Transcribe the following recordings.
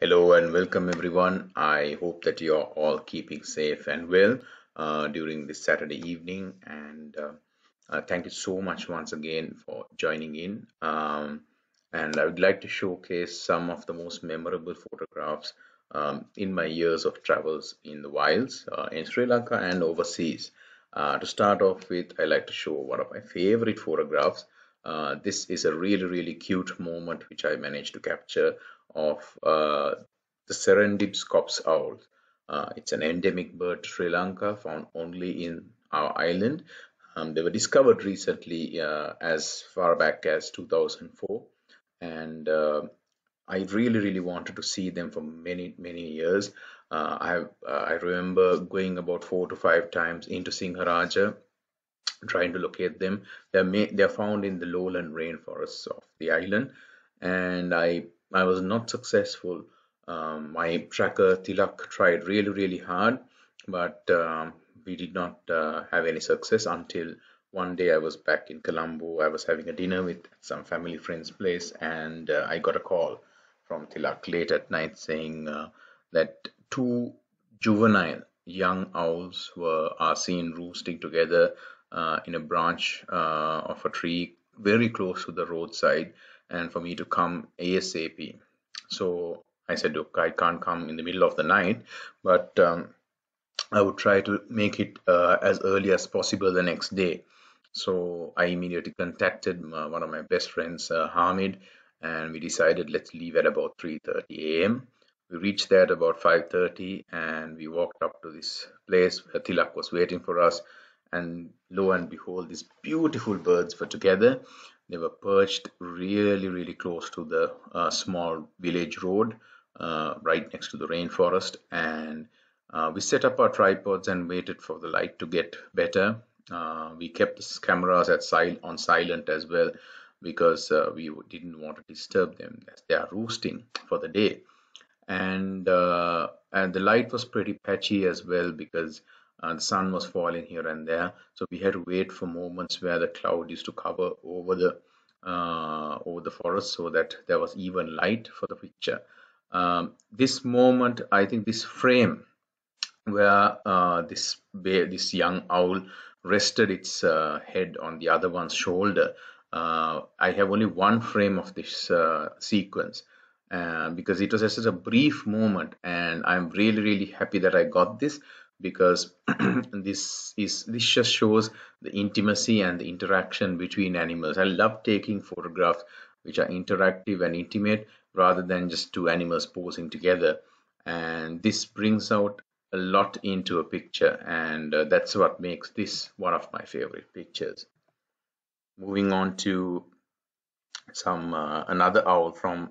Hello and welcome everyone. I hope that you're all keeping safe and well uh, during this Saturday evening. And uh, uh, thank you so much once again for joining in. Um, and I would like to showcase some of the most memorable photographs um, in my years of travels in the wilds uh, in Sri Lanka and overseas. Uh, to start off with, I like to show one of my favorite photographs. Uh, this is a really, really cute moment which I managed to capture of uh, the Serendip scops owl. Uh, it's an endemic bird Sri Lanka, found only in our island. Um, they were discovered recently uh, as far back as 2004, and uh, I really, really wanted to see them for many, many years. Uh, I uh, I remember going about four to five times into Sinharaja, trying to locate them. They're they're found in the lowland rainforests of the island, and I I was not successful. Um, my tracker Tilak tried really, really hard, but um, we did not uh, have any success until one day I was back in Colombo. I was having a dinner with some family friends' place, and uh, I got a call from Tilak late at night saying uh, that two juvenile young owls were are seen roosting together uh, in a branch uh, of a tree very close to the roadside and for me to come ASAP. So I said, look, I can't come in the middle of the night, but um, I would try to make it uh, as early as possible the next day. So I immediately contacted my, one of my best friends, uh, Hamid, and we decided let's leave at about 3:30 a.m. We reached there at about 5:30, and we walked up to this place where Tilak was waiting for us. And lo and behold, these beautiful birds were together. They were perched really, really close to the uh, small village road uh, right next to the rainforest. And uh, we set up our tripods and waited for the light to get better. Uh, we kept the cameras at sil on silent as well because uh, we didn't want to disturb them as they are roosting for the day. And uh, and the light was pretty patchy as well because and the sun was falling here and there. So we had to wait for moments where the cloud used to cover over the uh, over the forest so that there was even light for the picture. Um, this moment i think this frame where uh, this bear, this young owl rested its uh, head on the other one's shoulder uh, i have only one frame of this uh, sequence uh, because it was just a brief moment and i'm really really happy that i got this because this is this just shows the intimacy and the interaction between animals. I love taking photographs which are interactive and intimate rather than just two animals posing together. And this brings out a lot into a picture and uh, that's what makes this one of my favorite pictures. Moving on to some uh, another owl from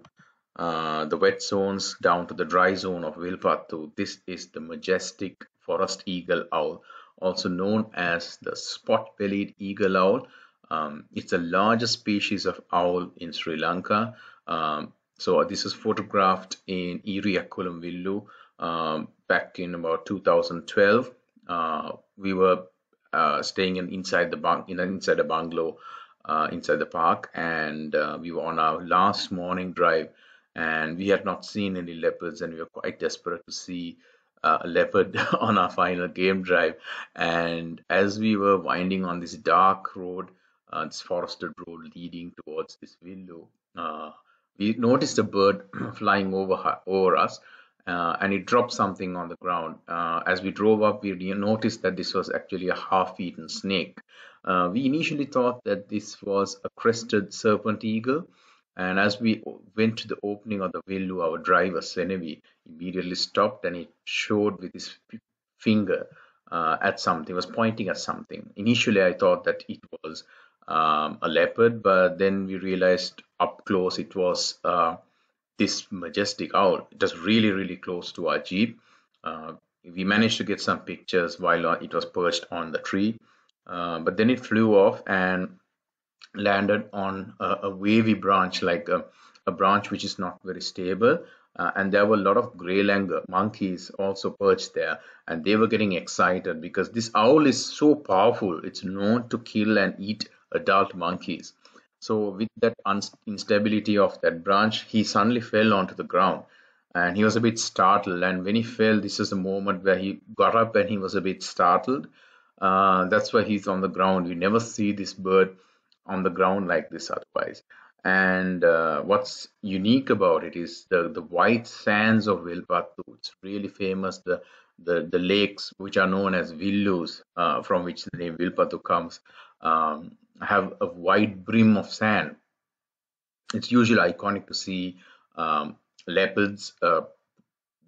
the wet zones down to the dry zone of Wilpattu. This is the majestic forest eagle owl, also known as the spot-bellied eagle owl. Um, it's the largest species of owl in Sri Lanka. Um, so this is photographed in Iriyakulam Villu um, back in about 2012. Uh, we were uh, staying in, inside the in inside the bungalow uh, inside the park, and uh, we were on our last morning drive, and we had not seen any leopards, and we were quite desperate to see uh, leopard on our final game drive. And as we were winding on this dark road, uh, this forested road leading towards this Villu, uh, we noticed a bird flying over over us. Uh, and it dropped something on the ground. Uh, as we drove up, we noticed that this was actually a half-eaten snake. Uh, we initially thought that this was a crested serpent eagle, and as we went to the opening of the Villu, our driver, Senevi, immediately stopped and he showed with his finger uh, at something, was pointing at something. Initially, I thought that it was um, a leopard, but then we realized up close it was uh, this majestic owl. It was really, really close to our Jeep. Uh, we managed to get some pictures while uh, it was perched on the tree, uh, but then it flew off and landed on a, a wavy branch like a, a, branch which is not very stable uh, and there were a lot of gray langur monkeys also perched there and they were getting excited because this owl is so powerful it's known to kill and eat adult monkeys so with that instability of that branch he suddenly fell onto the ground and he was a bit startled. And when he fell, this is the moment where he got up and he was a bit startled. Uh, that's why he's on the ground. We never see this bird on the ground like this otherwise. And uh, what's unique about it is the, the white sands of Vilpattu. It's really famous. The, the, the lakes, which are known as Villus, uh, from which the name Vilpattu comes, um, have a white brim of sand. It's usually iconic to see um, leopards uh,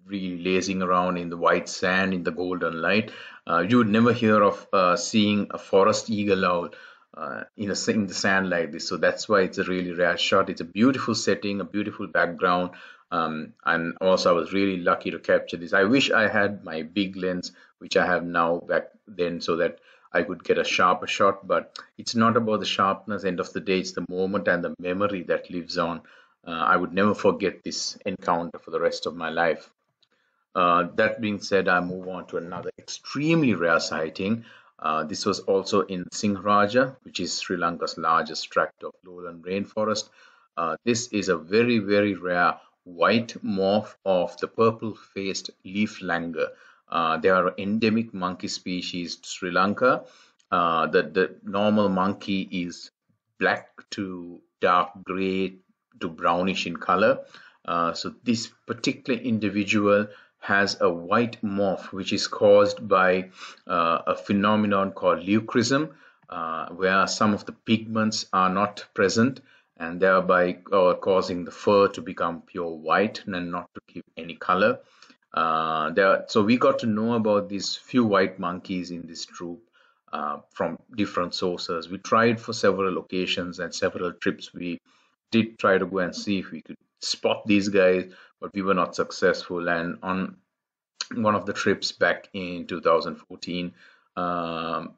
really lazing around in the white sand in the golden light. Uh, you would never hear of uh, seeing a forest eagle owl uh, in, a, in the sand like this. So that's why it's a really rare shot. It's a beautiful setting, a beautiful background. Um, and also I was really lucky to capture this. I wish I had my big lens, which I have now back then so that I could get a sharper shot, but it's not about the sharpness. End of the day, it's the moment and the memory that lives on. Uh, I would never forget this encounter for the rest of my life. Uh, that being said, I move on to another extremely rare sighting. Uh, this was also in Sinharaja, which is Sri Lanka's largest tract of lowland rainforest. Uh, this is a very, very rare white morph of the purple-faced leaf langur. Uh, they are endemic monkey species to Sri Lanka. Uh, the, the normal monkey is black to dark gray to brownish in color. Uh, so this particular individual has a white morph which is caused by uh, a phenomenon called leucism uh, where some of the pigments are not present and thereby uh, causing the fur to become pure white and not to give any color. Uh, there, so we got to know about these few white monkeys in this troop uh, from different sources. We tried for several occasions and several trips. We did try to go and see if we could spot these guys, but we were not successful. And on one of the trips back in 2014, um,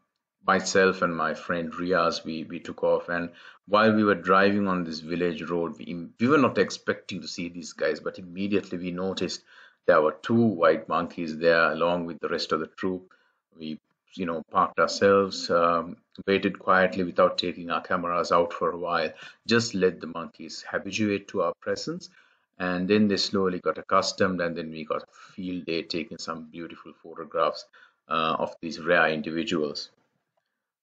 myself and my friend Riaz, we, we took off. And while we were driving on this village road, we, we were not expecting to see these guys, but immediately we noticed there were two white monkeys there along with the rest of the troop. We you know, parked ourselves, um, waited quietly without taking our cameras out for a while, just let the monkeys habituate to our presence. And then they slowly got accustomed, and then we got a field day taking some beautiful photographs uh, of these rare individuals.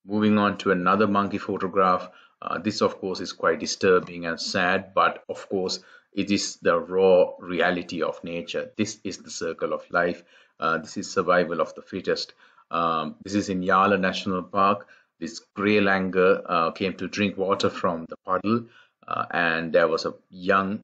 Moving on to another monkey photograph. Uh, this, of course, is quite disturbing and sad, but of course, it is the raw reality of nature. This is the circle of life. Uh, this is survival of the fittest. Um, this is in Yala National Park. This grey langur uh, came to drink water from the puddle, uh, and there was a young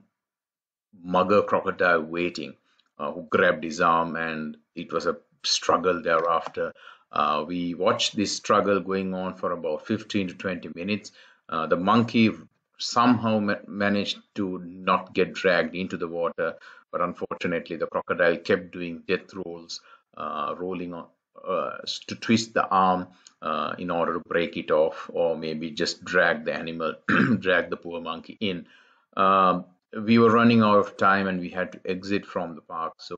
mugger crocodile waiting uh, who grabbed his arm, and it was a struggle thereafter. Uh, we watched this struggle going on for about 15 to 20 minutes. Uh, the monkey somehow ma managed to not get dragged into the water, but unfortunately, the crocodile kept doing death rolls, uh, rolling on, uh, to twist the arm uh, in order to break it off or maybe just drag the animal drag the poor monkey in um, we were running out of time and we had to exit from the park so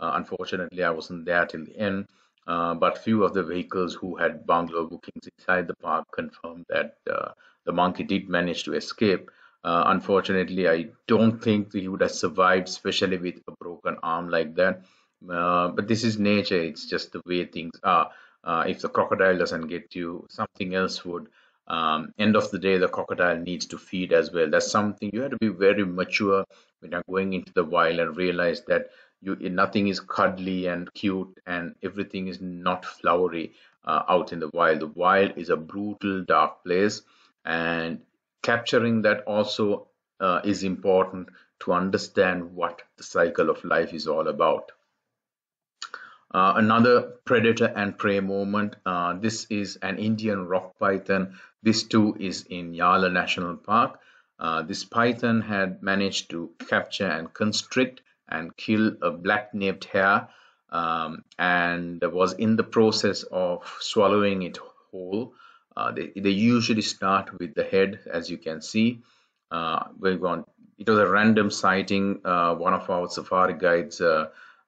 uh, unfortunately i wasn't there till the end uh, but few of the vehicles who had bungalow bookings inside the park confirmed that uh, the monkey did manage to escape uh, unfortunately i don't think he would have survived especially with a broken arm like that uh, but this is nature. It's just the way things are. Uh, if the crocodile doesn't get you, something else would. Um, end of the day, the crocodile needs to feed as well. That's something you have to be very mature when you're going into the wild and realize that you nothing is cuddly and cute and everything is not flowery uh, out in the wild. The wild is a brutal, dark place, and capturing that also uh, is important to understand what the cycle of life is all about. Uh, another predator and prey moment. Uh, this is an Indian rock python. This too is in Yala National Park. Uh, this python had managed to capture and constrict and kill a black-naped hare um, and was in the process of swallowing it whole. Uh, they, they, usually start with the head, as you can see. Uh, going, it was a random sighting. Uh, one of our safari guides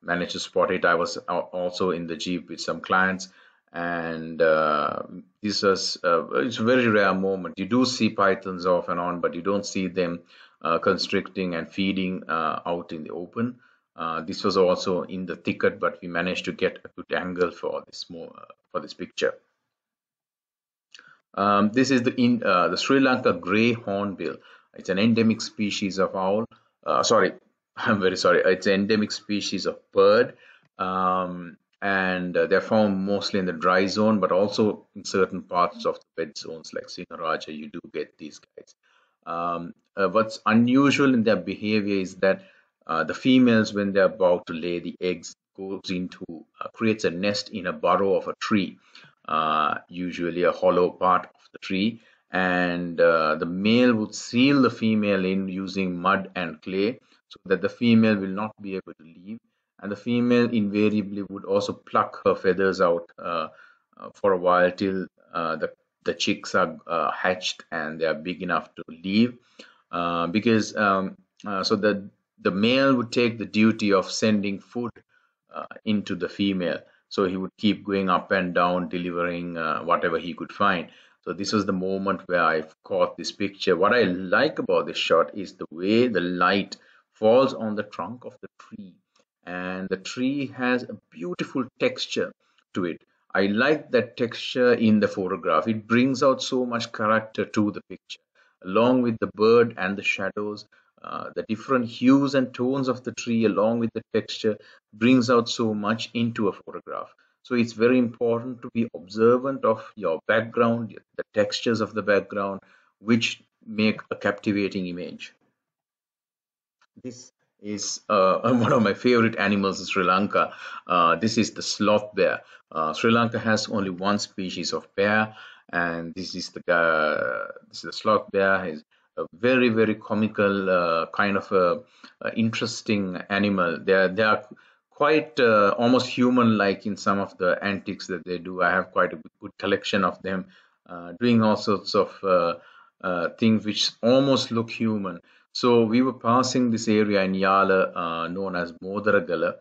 managed to spot it. I was also in the Jeep with some clients and uh, this is uh, it's a very rare moment. You do see pythons off and on, but you don't see them uh, constricting and feeding uh, out in the open. Uh, this was also in the thicket, but we managed to get a good angle for this more, uh, for this picture. Um, this is the in the Sri Lanka grey hornbill. It's an endemic species of owl. Sorry, I'm very sorry. It's an endemic species of bird, um, and uh, they're found mostly in the dry zone, but also in certain parts of the wet zones like Sinharaja. You do get these guys. Um, uh, what's unusual in their behavior is that uh, the females, when they're about to lay the eggs, goes into uh, creates a nest in a burrow of a tree, uh, usually a hollow part of the tree, and uh, the male would seal the female in using mud and clay so that the female will not be able to leave and the female invariably would also pluck her feathers out uh, uh, for a while till uh, the the chicks are uh, hatched and they are big enough to leave. Because um, so the the male would take the duty of sending food into the female. So he would keep going up and down delivering whatever he could find. So this was the moment where I caught this picture. What I like about this shot is the way the light falls on the trunk of the tree and the tree has a beautiful texture to it. I like that texture in the photograph. It brings out so much character to the picture, along with the bird and the shadows. Uh, the different hues and tones of the tree, along with the texture, brings out so much into a photograph. So it's very important to be observant of your background, the textures of the background, which make a captivating image. This is uh, one of my favorite animals in Sri Lanka. Uh, this is the sloth bear. Uh, Sri Lanka has only one species of bear, and this is the uh, this is the sloth bear. Is a very very comical uh, kind of a, a, interesting animal. They are they are quite uh, almost human-like in some of the antics that they do. I have quite a good collection of them, doing all sorts of things which almost look human. So we were passing this area in Yala uh, known as Modaragala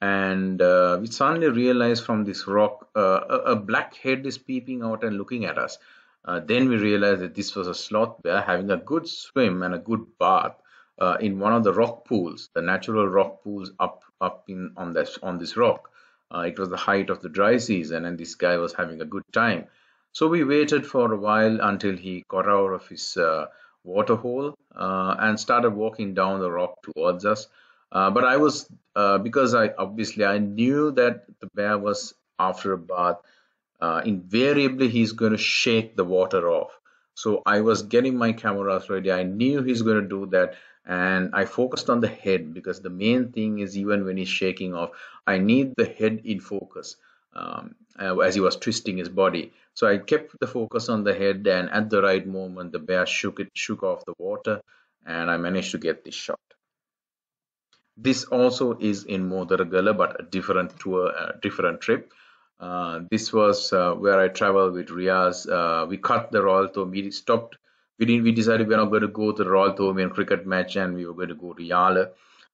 and uh, we suddenly realized from this rock uh, a, a, black head is peeping out and looking at us. Uh, then we realized that this was a sloth bear having a good swim and a good bath uh, in one of the rock pools, the natural rock pools up up in on this on this rock. Uh, it was the height of the dry season, and this guy was having a good time. So we waited for a while until he got out of his waterhole uh, and started walking down the rock towards us. Uh, but I was uh, because I obviously I knew that the bear was after a bath. Uh, invariably, he's going to shake the water off. So I was getting my cameras ready. I knew he's going to do that, and I focused on the head because the main thing is even when he's shaking off, I need the head in focus um, uh, as he was twisting his body. So I kept the focus on the head, and at the right moment, the bear shook it, shook off the water, and I managed to get this shot. This also is in Modaragala, but a different tour, different trip. Uh, this was uh, where I traveled with Riaz. Uh, we cut the Royal We stopped. We didn't. We decided we're not going to go to the Royal Thomian cricket match, and we were going to go to Yala.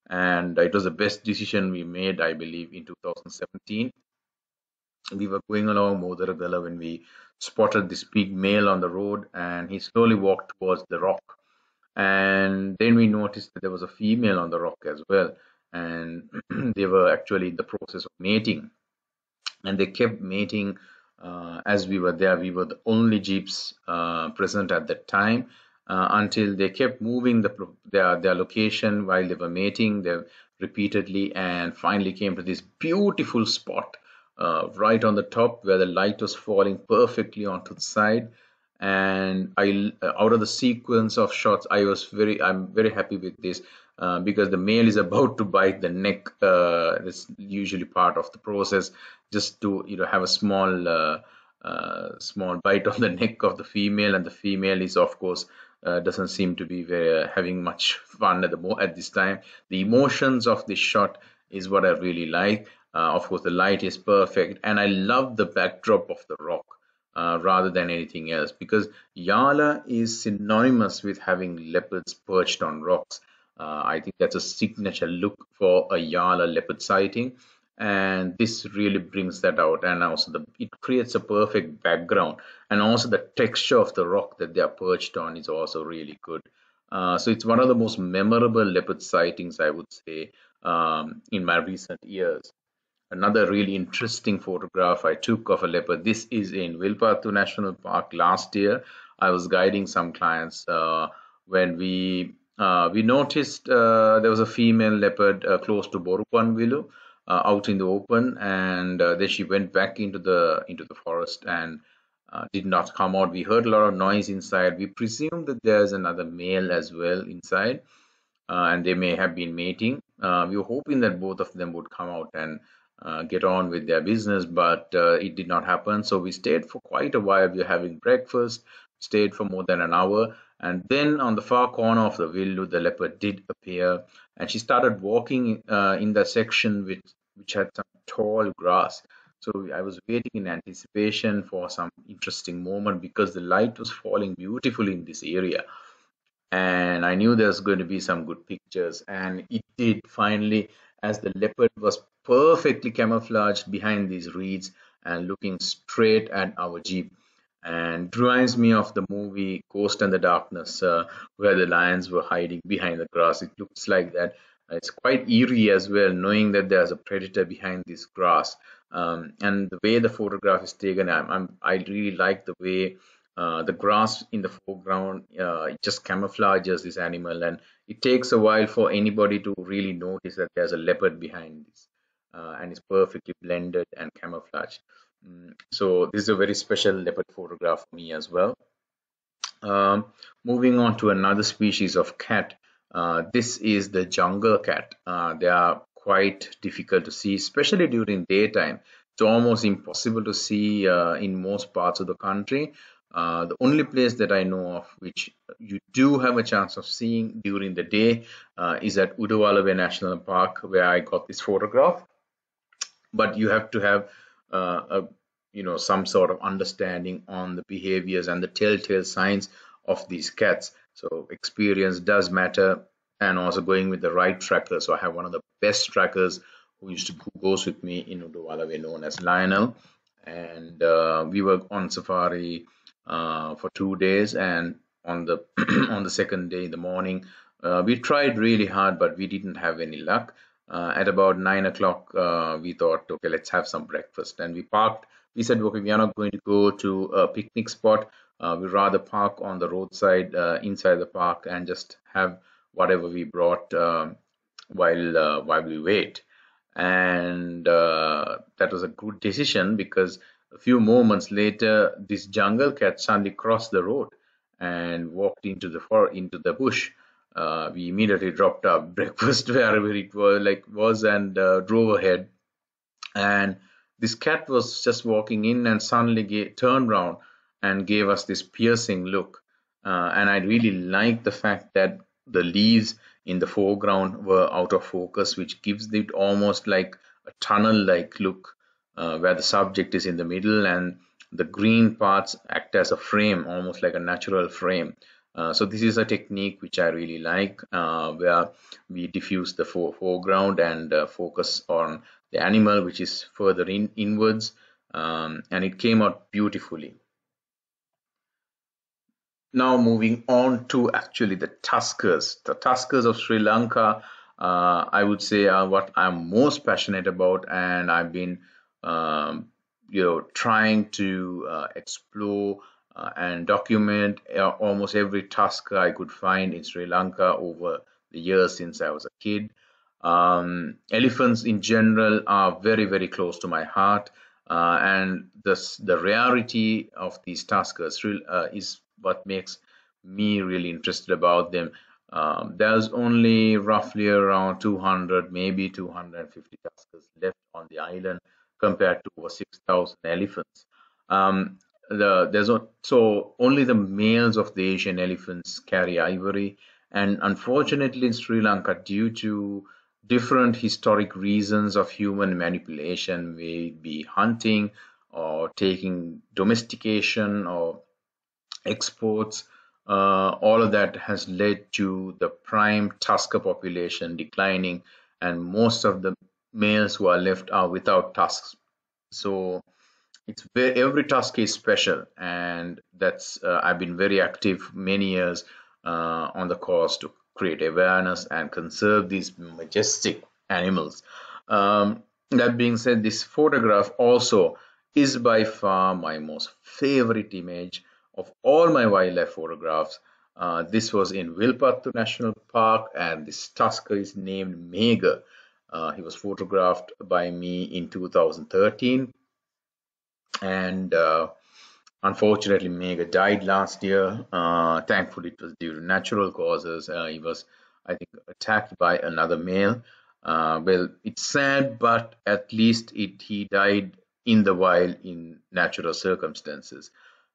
And it was the best decision we made, I believe, in 2017 we were going along Modaragala when we spotted this big male on the road and he slowly walked towards the rock. And then we noticed that there was a female on the rock as well. And they were actually in the process of mating. And they kept mating uh, as we were there. We were the only jeeps uh, present at that time. Uh, until they kept moving the, their, their location while they were mating they repeatedly and finally came to this beautiful spot uh, right on the top where the light was falling perfectly onto the side. And I uh, out of the sequence of shots I was very I'm very happy with this uh, because the male is about to bite the neck uh, that's usually part of the process just to you know have a small uh, uh, small bite on the neck of the female. And the female is of course uh, doesn't seem to be very having much fun at the at this time. The emotions of this shot is what I really like uh, of course, the light is perfect, and I love the backdrop of the rock uh, rather than anything else because Yala is synonymous with having leopards perched on rocks. Uh, I think that's a signature look for a Yala leopard sighting, and this really brings that out. And also, the, it creates a perfect background, and also the texture of the rock that they are perched on is also really good. Uh, so it's one of the most memorable leopard sightings, I would say, um, in my recent years. Another really interesting photograph I took of a leopard. This is in Wilpattu National Park last year. I was guiding some clients uh, when we uh, we noticed uh, there was a female leopard uh, close to Borupanvilu uh, out in the open, and uh, then she went back into the into the forest and did not come out. We heard a lot of noise inside. We presume that there's another male as well inside, and they may have been mating. we were hoping that both of them would come out and uh, get on with their business, but uh, it did not happen. So we stayed for quite a while. We were having breakfast, stayed for more than an hour, and then on the far corner of the Villu, the leopard did appear, and she started walking uh, in the section which which had some tall grass. So I was waiting in anticipation for some interesting moment because the light was falling beautifully in this area. And I knew there was going to be some good pictures, and it did finally, as the leopard was perfectly camouflaged behind these reeds and looking straight at our jeep and reminds me of the movie Ghost and the Darkness, uh, where the lions were hiding behind the grass. It looks like that. It's quite eerie as well, knowing that there's a predator behind this grass. Um, and the way the photograph is taken, I'm, I'm i really like the way uh, the grass in the foreground uh, just camouflages this animal, and it takes a while for anybody to really notice that there's a leopard behind this, uh, and it's perfectly blended and camouflaged. Mm, so this is a very special leopard photograph for me as well. Um, moving on to another species of cat. Uh, this is the jungle cat. Uh, they are quite difficult to see, especially during daytime. It's almost impossible to see in most parts of the country. Uh, the only place that I know of which you do have a chance of seeing during the day uh, is at Udawalawe National Park, where I got this photograph. But you have to have uh, a, you know some sort of understanding on the behaviors and the telltale signs of these cats. So experience does matter and also going with the right tracker. So i have one of the best trackers who used to who goes with me in Udawalawe known as Lionel. And uh, we were on safari uh, for two days and on the on the second day in the morning uh, we tried really hard but we didn't have any luck uh, at about nine o'clock, uh, we thought, okay, let's have some breakfast. And we parked. We said, okay, we are not going to go to a picnic spot. Uh, we rather park on the roadside uh, inside the park and just have whatever we brought um, while while we wait. And that was a good decision because a few moments later, this jungle cat suddenly crossed the road and walked into the for into the bush. Uh, we immediately dropped our breakfast wherever it was like was and uh, drove ahead. And this cat was just walking in and suddenly turned around and gave us this piercing look. Uh, and i really liked the fact that the leaves in the foreground were out of focus which gives it almost like a tunnel like look uh, where the subject is in the middle and the green parts act as a frame almost like a natural frame uh, so this is a technique which I really like uh, where we diffuse the foreground and uh, focus on the animal which is further in inwards um, and it came out beautifully. Now moving on to actually the tuskers. The tuskers of Sri Lanka uh, I would say are what I'm most passionate about and I've been um, you know trying to uh, explore uh, and document uh, almost every tusk I could find in Sri Lanka over the years since I was a kid. Um, elephants in general are very, very close to my heart, uh, and this, the rarity of these tuskers uh, is what makes me really interested about them. Um, there's only roughly around 200, maybe 250 tuskers left on the island compared to over 6,000 elephants. Um, the there's so only the males of the Asian elephants carry ivory, and unfortunately in Sri Lanka, due to different historic reasons of human manipulation, may be hunting or taking domestication or exports, uh, all of that has led to the prime tusker population declining, and most of the males who are left are without tusks. So it's very, every tusk is special and that's uh, i've been very active many years uh, on the cause to create awareness and conserve these majestic animals. Um, that being said, this photograph also is by far my most favorite image of all my wildlife photographs. Uh, this was in Vilpattu National Park, and this tusker is named Mega. Uh, he was photographed by me in 2013, and uh, unfortunately, Mega died last year. Uh, thankfully, it was due to natural causes. Uh, he was, I think, attacked by another male. Uh, well, it's sad, but at least it he died in the wild in natural circumstances.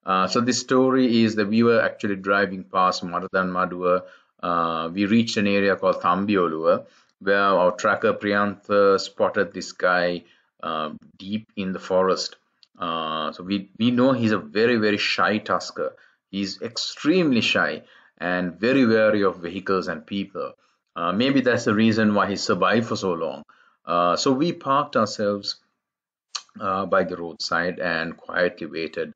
Uh, so this story is that we were actually driving past Maradan Madua. We reached an area called Thambiolua, where our tracker Priyantha spotted this guy uh, deep in the forest. Uh, so we, we know he's a very, very shy tusker. He's extremely shy and very wary of vehicles and people. Uh, maybe that's the reason why he survived for so long. Uh, so we parked ourselves uh, by the roadside and quietly waited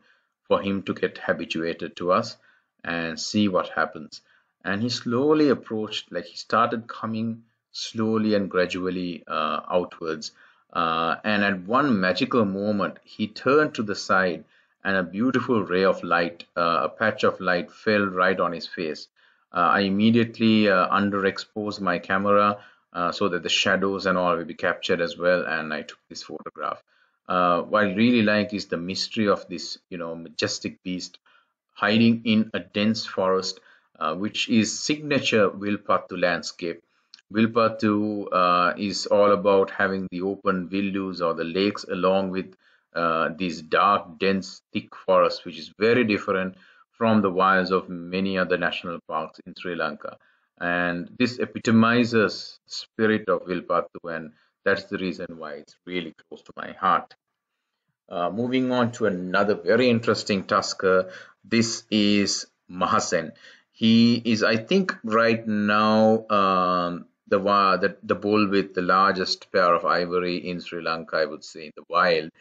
for him to get habituated to us and see what happens. And he slowly approached, like he started coming slowly and gradually uh, outwards. Uh, and at one magical moment, he turned to the side, and a beautiful ray of light, uh, a patch of light, fell right on his face. Uh, I immediately uh, underexposed my camera uh, so that the shadows and all will be captured as well, and I took this photograph. What I really like is the mystery of this, you know, majestic beast hiding in a dense forest, which is signature Vilpattu landscape. Vilpattu uh, is all about having the open villus or the lakes along with uh, these dark, dense, thick forests, which is very different from the wilds of many other national parks in Sri Lanka. And this epitomizes spirit of Vilpattu and that's the reason why it's really close to my heart. Uh, moving on to another very interesting tusker. This is Mahasen. He is, I think, right now um, the, the the bull with the largest pair of ivory in Sri Lanka. I would say in the wild.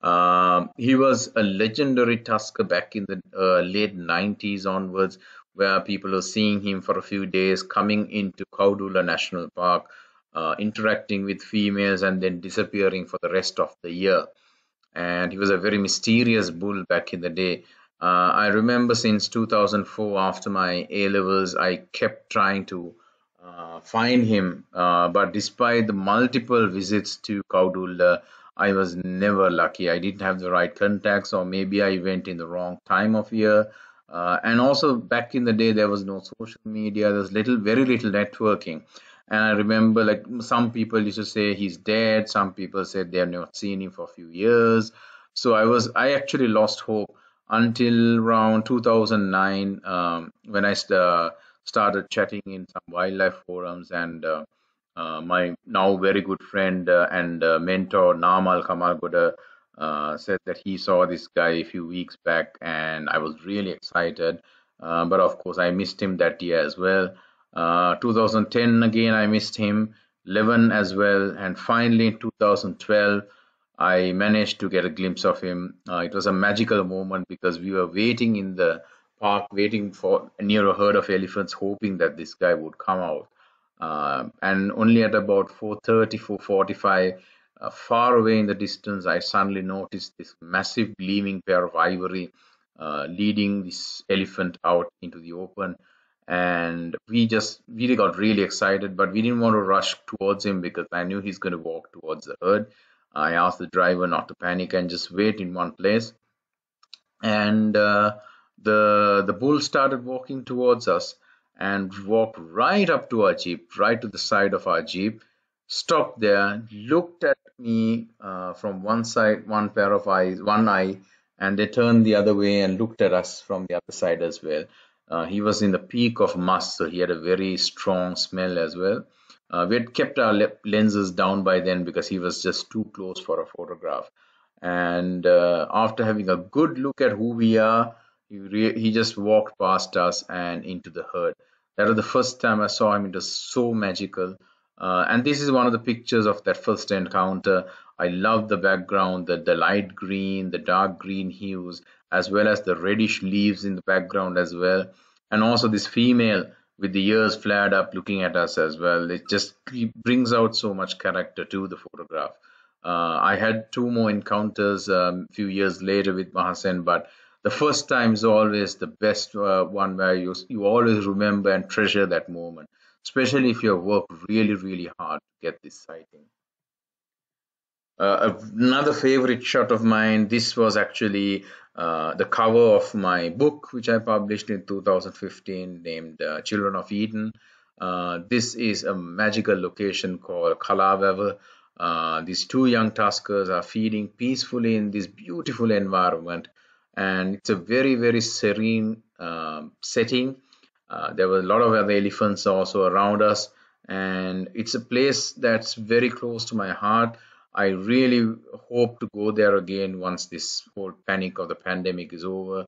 Um, he was a legendary tusker back in the uh, late 90s onwards, where people are seeing him for a few days coming into Kaudula National Park uh, interacting with females and then disappearing for the rest of the year. And he was a very mysterious bull back in the day. Uh, I remember since 2004, after my A levels, I kept trying to uh, find him, uh, but despite the multiple visits to Kaudula, I was never lucky. I didn't have the right contacts, or maybe I went in the wrong time of year. Uh, and also back in the day, there was no social media. There was little, very little networking. And I remember, like some people used to say he's dead. Some people said they have not seen him for a few years. So I was, I actually lost hope until around 2009 um, when I st- started chatting in some wildlife forums and. Uh, uh, my now very good friend uh, and uh, mentor Namal Kamalgoda uh, said that he saw this guy a few weeks back, and I was really excited. Uh, but of course, I missed him that year as well. Uh, 2010 again, I missed him. 11 as well, and finally in 2012, I managed to get a glimpse of him. It was a magical moment because we were waiting in the park, waiting for near a herd of elephants, hoping that this guy would come out. Uh, and only at about 4:30, 4:45, uh, far away in the distance, I suddenly noticed this massive gleaming pair of ivory uh, leading this elephant out into the open. And we just we got really excited but we didn't want to rush towards him because i knew he's going to walk towards the herd. I asked the driver not to panic and just wait in one place. And uh, the the bull started walking towards us and walked right up to our jeep right to the side of our jeep stopped there looked at me uh, from one side one pair of eyes one eye and they turned the other way and looked at us from the other side as well uh, he was in the peak of musth, so he had a very strong smell as well. Uh, we had kept our le- lenses down by then because he was just too close for a photograph. And uh, after having a good look at who we are, he, re- he just walked past us and into the herd. That was the first time I saw him. It was so magical. Uh, and this is one of the pictures of that first encounter. I love the background, the, the light green, the dark green hues, as well as the reddish leaves in the background as well. And also this female with the ears flared up looking at us as well. It just brings out so much character to the photograph. Uh, I had two more encounters a um, few years later with Mahasen, but the first time is always the best uh, one where you, you always remember and treasure that moment, especially if you have worked really, really hard to get this sighting. Uh, another favorite shot of mine, this was actually uh, the cover of my book, which I published in 2015, named uh, Children of Eden. Uh, this is a magical location called Kalawewa. Uh, these two young tuskers are feeding peacefully in this beautiful environment, and it's a very, very serene um, setting. Uh, there were a lot of other elephants also around us, and it's a place that's very close to my heart I really hope to go there again once this whole panic of the pandemic is over.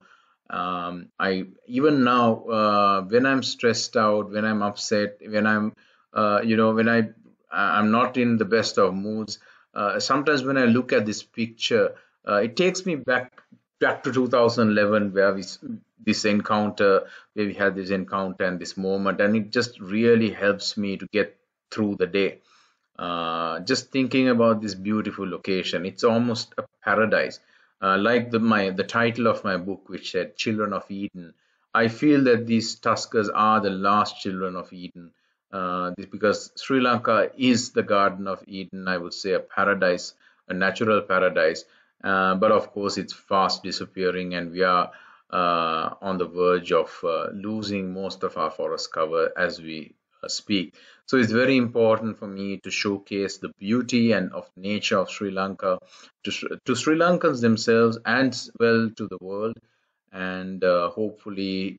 Um, I even now uh, when I'm stressed out, when I'm upset, when I'm uh, you know when I I'm not in the best of moods. Uh, sometimes when I look at this picture, uh, it takes me back back to 2011 where we this encounter where we had this encounter and this moment, and it just really helps me to get through the day. Uh, just thinking about this beautiful location, it's almost a paradise. Uh, like the my the title of my book, which said "Children of Eden." I feel that these Tuskers are the last children of Eden, uh, because Sri Lanka is the Garden of Eden. I would say a paradise, a natural paradise. Uh, but of course, it's fast disappearing, and we are uh, on the verge of losing most of our forest cover as we speak. So it's very important for me to showcase the beauty and of nature of Sri Lanka to, to Sri Lankans themselves and well to the world. And uh, hopefully,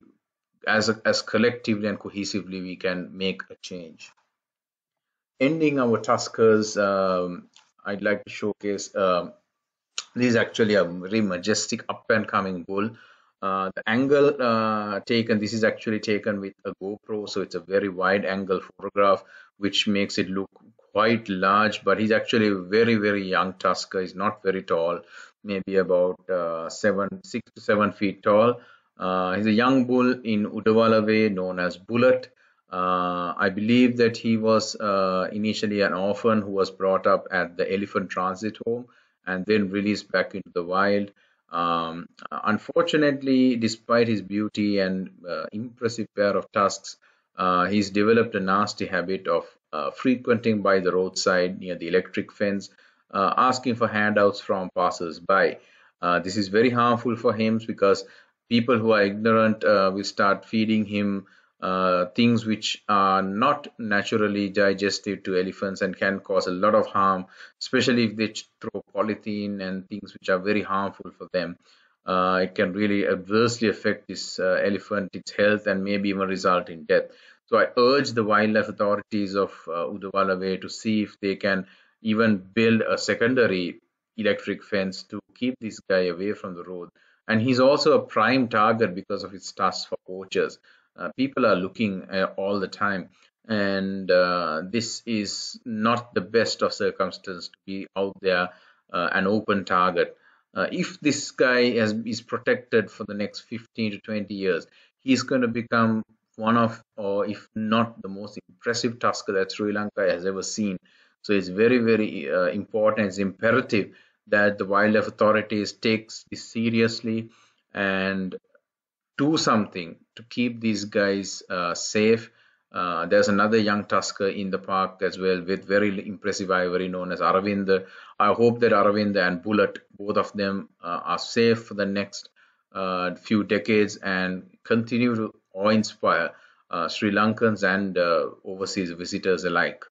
as, as collectively and cohesively, we can make a change. Ending our Tuskers, um, I'd like to showcase uh, this is actually a very majestic up and coming bull uh, the angle uh, taken, this is actually taken with a GoPro, so it's a very wide angle photograph, which makes it look quite large, but he's actually a very, very young tusker. He's not very tall, maybe about uh, seven, six to seven feet tall. Uh, he's a young bull in Udawalawe known as Bullet. Uh, I believe that he was uh, initially an orphan who was brought up at the elephant transit home and then released back into the wild. Um, unfortunately, despite his beauty and uh, impressive pair of tusks, uh, he's developed a nasty habit of uh, frequenting by the roadside near the electric fence, uh, asking for handouts from passers-by. Uh, this is very harmful for him because people who are ignorant uh, will start feeding him uh, things which are not naturally digestive to elephants and can cause a lot of harm, especially if they throw polythene and things which are very harmful for them. Uh, it can really adversely affect this uh, elephant, its health, and maybe even result in death. So I urge the wildlife authorities of uh, Udawalawe to see if they can even build a secondary electric fence to keep this guy away from the road. And he's also a prime target because of his tusks for poachers. Uh, people are looking uh, all the time. And uh, this is not the best of circumstances to be out there an open target. If this guy has, is protected for the next 15 to 20 years he's going to become one of or if not the most impressive tusker that sri lanka has ever seen. So it's very very uh, important it's imperative that the wildlife authorities takes this seriously. And do something to keep these guys uh, safe. Uh, there's another young tusker in the park as well with very impressive ivory known as Aravind. I hope that Aravind and Bullet, both of them, uh, are safe for the next uh, few decades and continue to awe-inspire uh, Sri Lankans and uh, overseas visitors alike.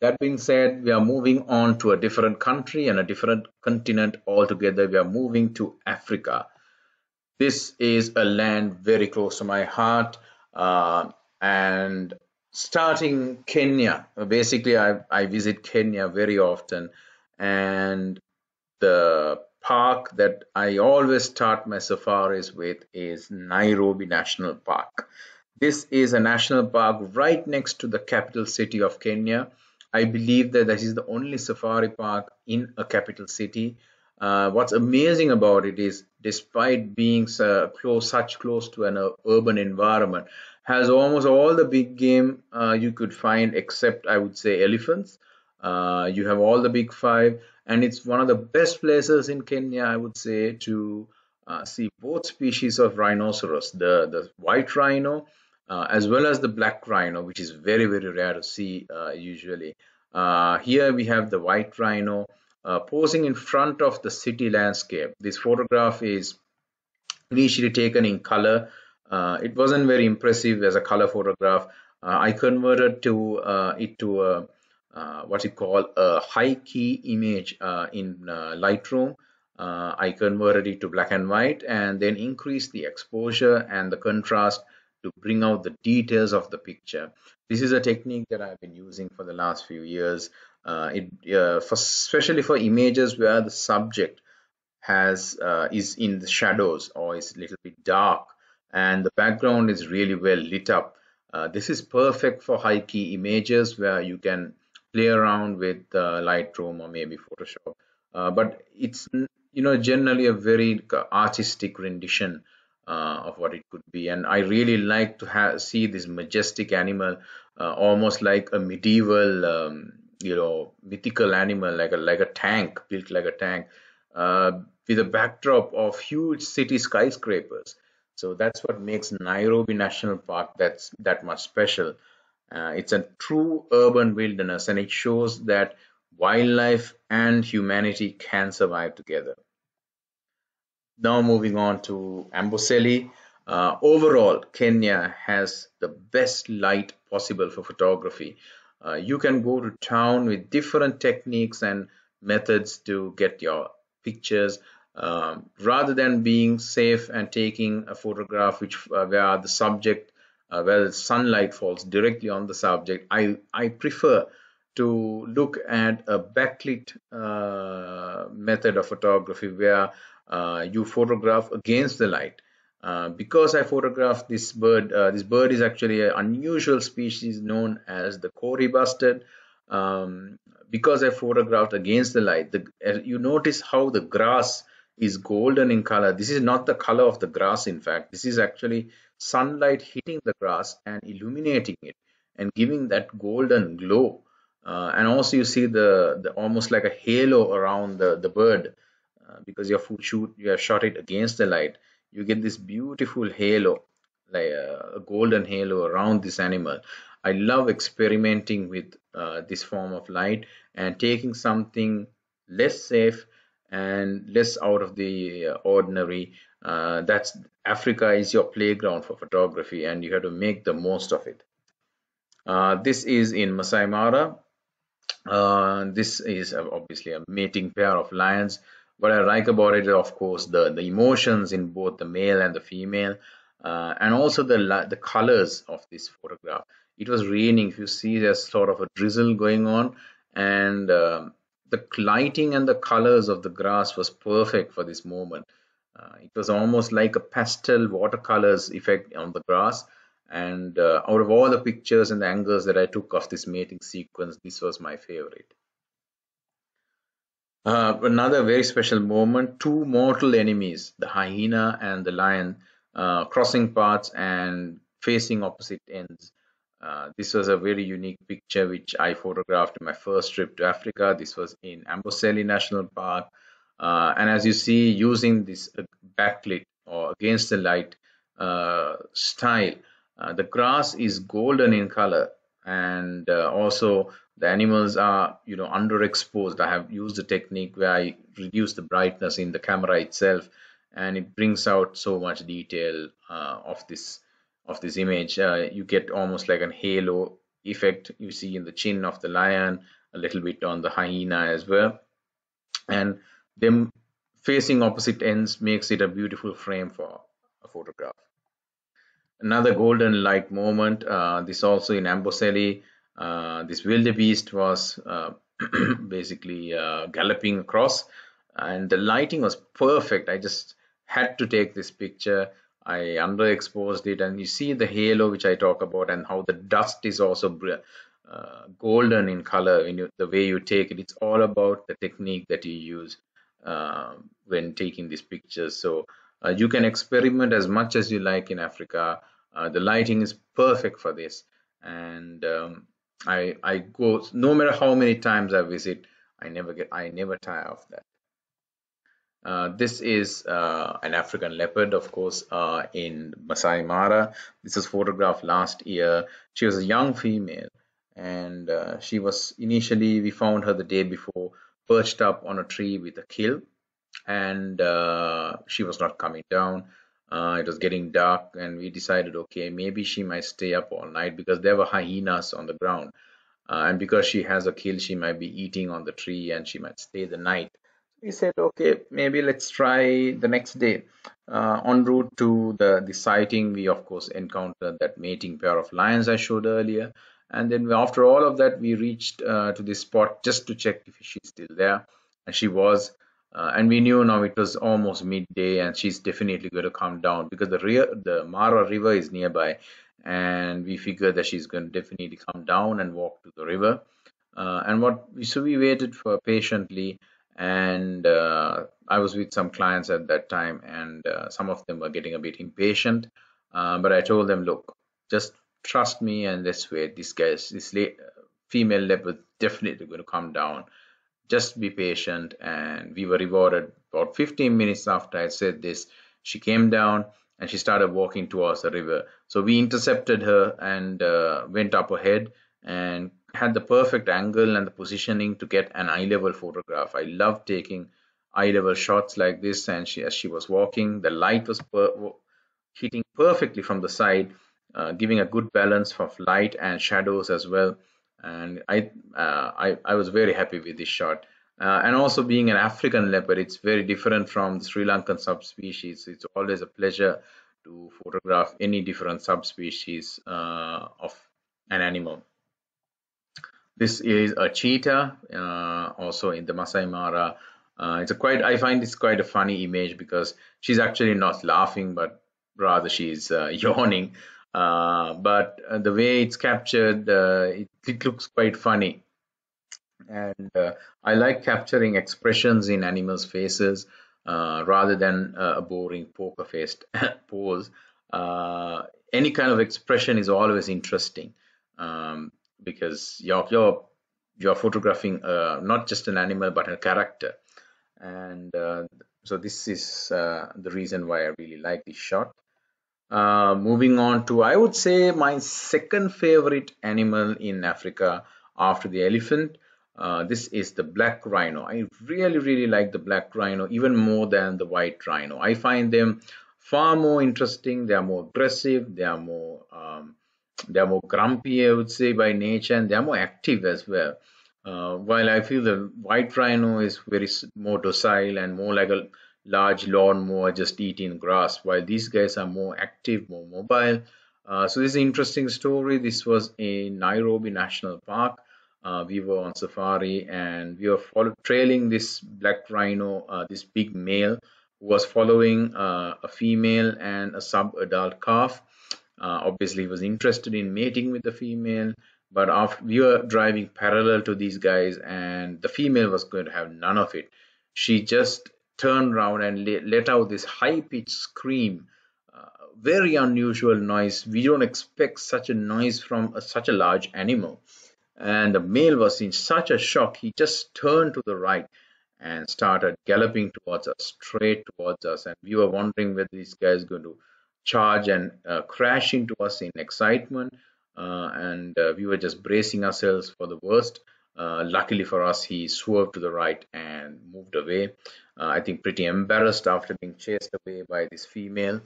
That being said, we are moving on to a different country and a different continent altogether. We are moving to Africa. This is a land very close to my heart. Uh, and starting Kenya, basically, I, I visit Kenya very often. And the park that I always start my safaris with is Nairobi National Park. This is a national park right next to the capital city of Kenya. I believe that this is the only safari park in a capital city uh, what's amazing about it is, despite being so close, such close to an uh, urban environment, has almost all the big game uh, you could find except I would say elephants. Uh, you have all the big five, and it's one of the best places in Kenya, I would say, to uh, see both species of rhinoceros, the, the white rhino uh, as well as the black rhino, which is very, very rare to see uh, usually. Here we have the white rhino posing in front of the city landscape. This photograph is initially taken in color. it wasn't very impressive as a color photograph. I converted to it to a uh, what you call a high key image uh, in uh, Lightroom. I converted it to black and white and then increased the exposure and the contrast to bring out the details of the picture. This is a technique that I've been using for the last few years. Uh, it, uh, for, especially for images where the subject has uh, is in the shadows or is a little bit dark and the background is really well lit up. Uh, this is perfect for high key images where you can play around with uh, Lightroom or maybe Photoshop. Uh, but it's you know generally a very artistic rendition of what it could be. And I really like to see this majestic animal, almost like a medieval, um, you know, mythical animal, like a like a tank built like a tank, uh, with a backdrop of huge city skyscrapers. So that's what makes Nairobi National Park that's that much special. Uh, it's a true urban wilderness, and it shows that wildlife and humanity can survive together. Now moving on to Amboseli. Uh, overall, Kenya has the best light possible for photography. Uh, you can go to town with different techniques and methods to get your pictures. Um, rather than being safe and taking a photograph which uh, where the subject uh, where the sunlight falls directly on the subject, I I prefer to look at a backlit uh, method of photography where uh, you photograph against the light. Uh, because I photographed this bird, uh, this bird is actually an unusual species known as the Kori bustard. Um, because I photographed against the light, the, you notice how the grass is golden in color. This is not the color of the grass, in fact. This is actually sunlight hitting the grass and illuminating it and giving that golden glow. Uh, and also you see the, the almost like a halo around the, the bird uh, because your food shoot you have shot it against the light you get this beautiful halo like a, a golden halo around this animal. I love experimenting with uh, this form of light and taking something less safe and less out of the uh, ordinary. Uh, that's africa is your playground for photography and you have to make the most of it. Uh, this is in masai mara. Uh, this is obviously a mating pair of lions what I like about it is, of course, the the emotions in both the male and the female, uh, and also the the colors of this photograph. It was raining. If you see, there's sort of a drizzle going on, and uh, the lighting and the colors of the grass was perfect for this moment. Uh, it was almost like a pastel watercolors effect on the grass. And uh, out of all the pictures and the angles that I took of this mating sequence, this was my favorite. Uh, another very special moment two mortal enemies, the hyena and the lion, uh, crossing paths and facing opposite ends. Uh, this was a very unique picture which I photographed in my first trip to Africa. This was in Amboseli National Park. Uh, and as you see, using this uh, backlit or against the light uh, style, the grass is golden in color and also the animals are you know underexposed. I have used a technique where i reduce the brightness in the camera itself and it brings out so much detail uh, of this of this image. Uh, you get almost like an halo effect you see in the chin of the lion a little bit on the hyena as well. And them facing opposite ends makes it a beautiful frame for a photograph. Another golden light moment uh, this also in amboseli this wildebeest was uh, basically uh, galloping across and the lighting was perfect. I just had to take this picture. I underexposed it and you see the halo which i talk about and how the dust is also uh, golden in color you, the way you take it. It's all about the technique that you use uh, when taking these pictures. So uh, you can experiment as much as you like in africa. Uh, the lighting is perfect for this, and um, I I go no matter how many times I visit, I never get I never tire of that. Uh, this is uh, an African leopard, of course, uh, in Masai Mara. This was photographed last year. She was a young female, and uh, she was initially we found her the day before perched up on a tree with a kill, and uh, she was not coming down. Uh, it was getting dark, and we decided, okay, maybe she might stay up all night because there were hyenas on the ground. Uh, and because she has a kill, she might be eating on the tree and she might stay the night. We said, okay, maybe let's try the next day. Uh, en route to the, the sighting, we of course encountered that mating pair of lions I showed earlier. And then after all of that, we reached uh, to this spot just to check if she's still there. And she was. Uh, and we knew now it was almost midday and she's definitely going to come down because the rear, the Mara River is nearby and we figured that she's going to definitely come down and walk to the river. Uh, and what so we waited for patiently and uh, I was with some clients at that time and uh, some of them were getting a bit impatient. Uh, but I told them look just trust me and let's wait. This guy's this female leopard definitely going to come down just be patient. And we were rewarded about 15 minutes after i said this. She came down and she started walking towards the river. So we intercepted her and uh, went up ahead and had the perfect angle and the positioning to get an eye level photograph. I love taking eye level shots like this and she as she was walking the light was per hitting perfectly from the side uh, giving a good balance of light and shadows as well and I, uh, I, I was very happy with this shot. Uh, and also being an African leopard, it's very different from the Sri Lankan subspecies. It's always a pleasure to photograph any different subspecies uh, of an animal. This is a cheetah, uh, also in the Masai Mara. Uh, it's a quite, I find this quite a funny image because she's actually not laughing, but rather she's uh, yawning. Uh, but the way it's captured, it, it, looks quite funny. And uh, I like capturing expressions in animals' faces uh, rather than a boring poker faced pose. any kind of expression is always interesting um, because you're, you're, you're photographing not just an animal but a character. And so, this is the reason why I really like this shot. Uh, moving on to, I would say, my second favorite animal in Africa after the elephant. Uh, this is the black rhino. I really, really like the black rhino even more than the white rhino. I find them far more interesting. They are more aggressive. They are more, um, they are more grumpy, I would say, by nature, and they are more active as well. Uh, while I feel the white rhino is very more docile and more like a large lawnmower just eating grass, while these guys are more active, more mobile. Uh, so this is an interesting story. This was in Nairobi National Park. Uh, we were on safari and we were follow, trailing this black rhino, uh, this big male who was following uh, a female and a sub-adult calf. Uh, obviously, he was interested in mating with the female, but after we were driving parallel to these guys, and the female was going to have none of it. She just turned around and let out this high pitched scream. Uh, very unusual noise. We don't expect such a noise from a, such a large animal. And the male was in such a shock, he just turned to the right and started galloping towards us, straight towards us. And we were wondering whether this guy is going to charge and uh, crash into us in excitement. Uh, and uh, we were just bracing ourselves for the worst. Uh, luckily for us, he swerved to the right and moved away. Uh, I think pretty embarrassed after being chased away by this female.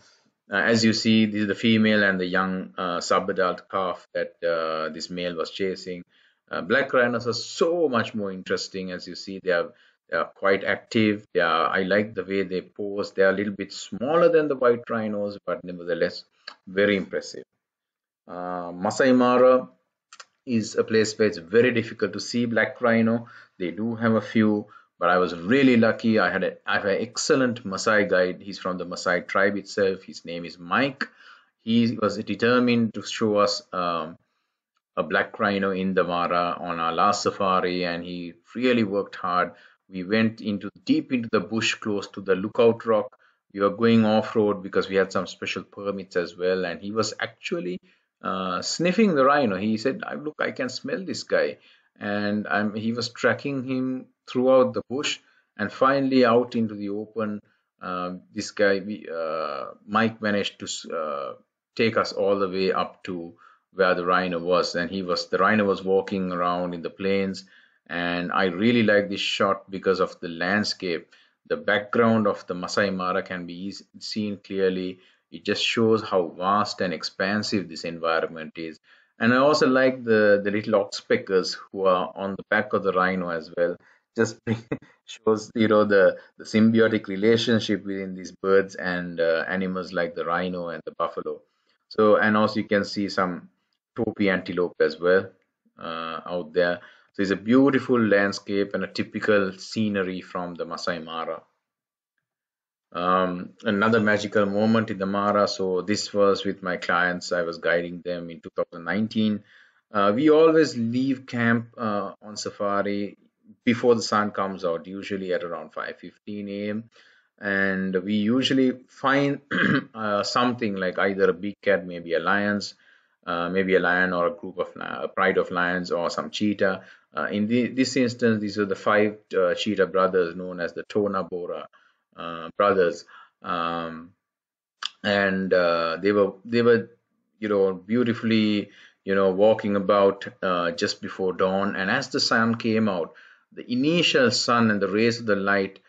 Uh, as you see, this is the female and the young uh, sub-adult calf that uh, this male was chasing. Uh, black rhinos are so much more interesting. As you see, they are they are quite active. They are, I like the way they pose. They are a little bit smaller than the white rhinos, but nevertheless very impressive. Masai Mara is a place where it's very difficult to see black rhino. They do have a few, but I was really lucky. I had a, I have an excellent Maasai guide. He's from the Maasai tribe itself. His name is Mike. He was determined to show us um, a black rhino in the Mara on our last safari, and he really worked hard. We went into deep into the bush, close to the lookout rock, we were going off-road because we had some special permits as well and he was actually uh, sniffing the rhino he said look i can smell this guy and I'm, he was tracking him throughout the bush and finally out into the open uh, this guy uh, mike managed to uh, take us all the way up to where the rhino was and he was the rhino was walking around in the plains and i really like this shot because of the landscape the background of the Masai Mara can be seen clearly. It just shows how vast and expansive this environment is. And I also like the, the little oxpeckers who are on the back of the rhino as well. Just shows you know the, the symbiotic relationship within these birds and uh, animals like the rhino and the buffalo. So and also you can see some topi antelope as well uh, out there. So it's a beautiful landscape and a typical scenery from the Masai Mara. Um, another magical moment in the Mara. So this was with my clients. I was guiding them in 2019. Uh, we always leave camp uh, on safari before the sun comes out, usually at around 5:15 a.m. And we usually find uh, something like either a big cat, maybe a lion's, uh, maybe a lion or a group of a pride of lions or some cheetah. Uh, in the, this instance, these are the five uh, cheetah brothers known as the Tano Bora uh, brothers, um, and uh, they were they were you know beautifully you know walking about just before dawn. And as the sun came out, the initial sun and the rays of the light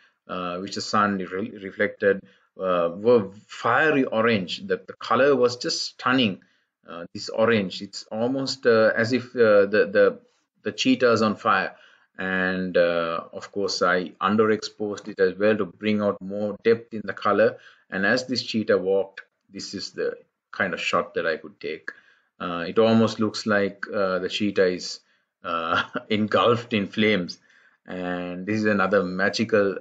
which the sun re reflected were fiery orange. The, the color was just stunning uh, this orange. It's almost uh, as if uh, the the the cheetahs on fire. And of course, I underexposed it as well to bring out more depth in the color. And as this cheetah walked, this is the kind of shot that I could take. Uh, it almost looks like uh, the cheetah is uh, engulfed in flames. And this is another magical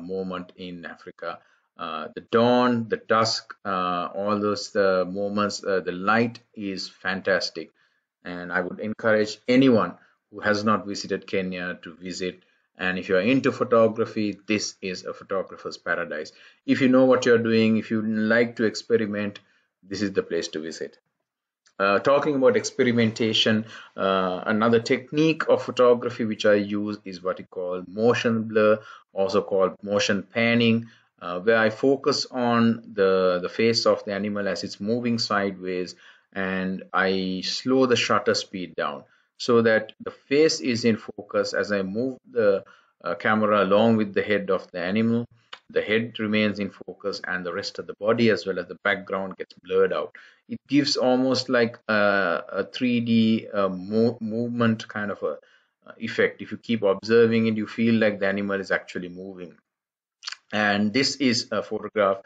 moment in Africa. Uh, the dawn, the dusk, uh, all those uh, moments, uh, the light is fantastic. And I would encourage anyone who has not visited Kenya to visit. And if you are into photography, this is a photographer's paradise. If you know what you're doing, if you like to experiment, this is the place to visit. Uh, talking about experimentation, uh, another technique of photography which I use is what we call motion blur, also called motion panning uh, where I focus on the, the face of the animal as it's moving sideways and I slow the shutter speed down so that the face is in focus as I move the uh, camera along with the head of the animal. The head remains in focus and the rest of the body as well as the background gets blurred out. It gives almost like a, a 3D uh, mo movement kind of a uh, effect. If you keep observing it, you feel like the animal is actually moving and this is a photograph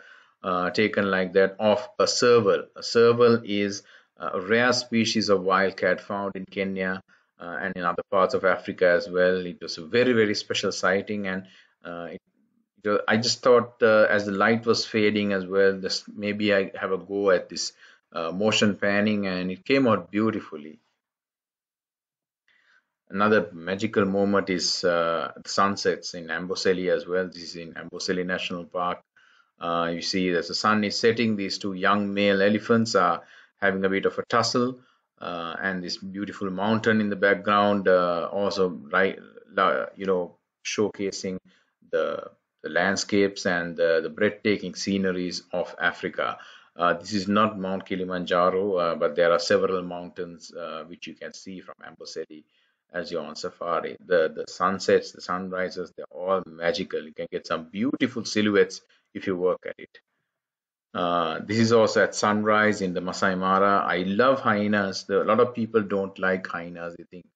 uh, taken like that of a serval. A serval is a rare species of wildcat found in Kenya uh, and in other parts of Africa as well. It was a very very special sighting and uh, it, it, I just thought uh, as the light was fading as well, this, maybe I have a go at this uh, motion panning and it came out beautifully another magical moment is uh, sunsets in Amboseli as well. This is in Amboseli National Park. Uh, you see, as the sun is setting, these two young male elephants are having a bit of a tussle, uh, and this beautiful mountain in the background uh, also, right, you know, showcasing the, the landscapes and the, the breathtaking sceneries of Africa. Uh, this is not Mount Kilimanjaro, uh, but there are several mountains uh, which you can see from Amboseli as you're on safari. The the sunsets, the sunrises, they're all magical. You can get some beautiful silhouettes if you work at it. Uh, this is also at sunrise in the Masai Mara. I love hyenas. The, a lot of people don't like hyenas. They think,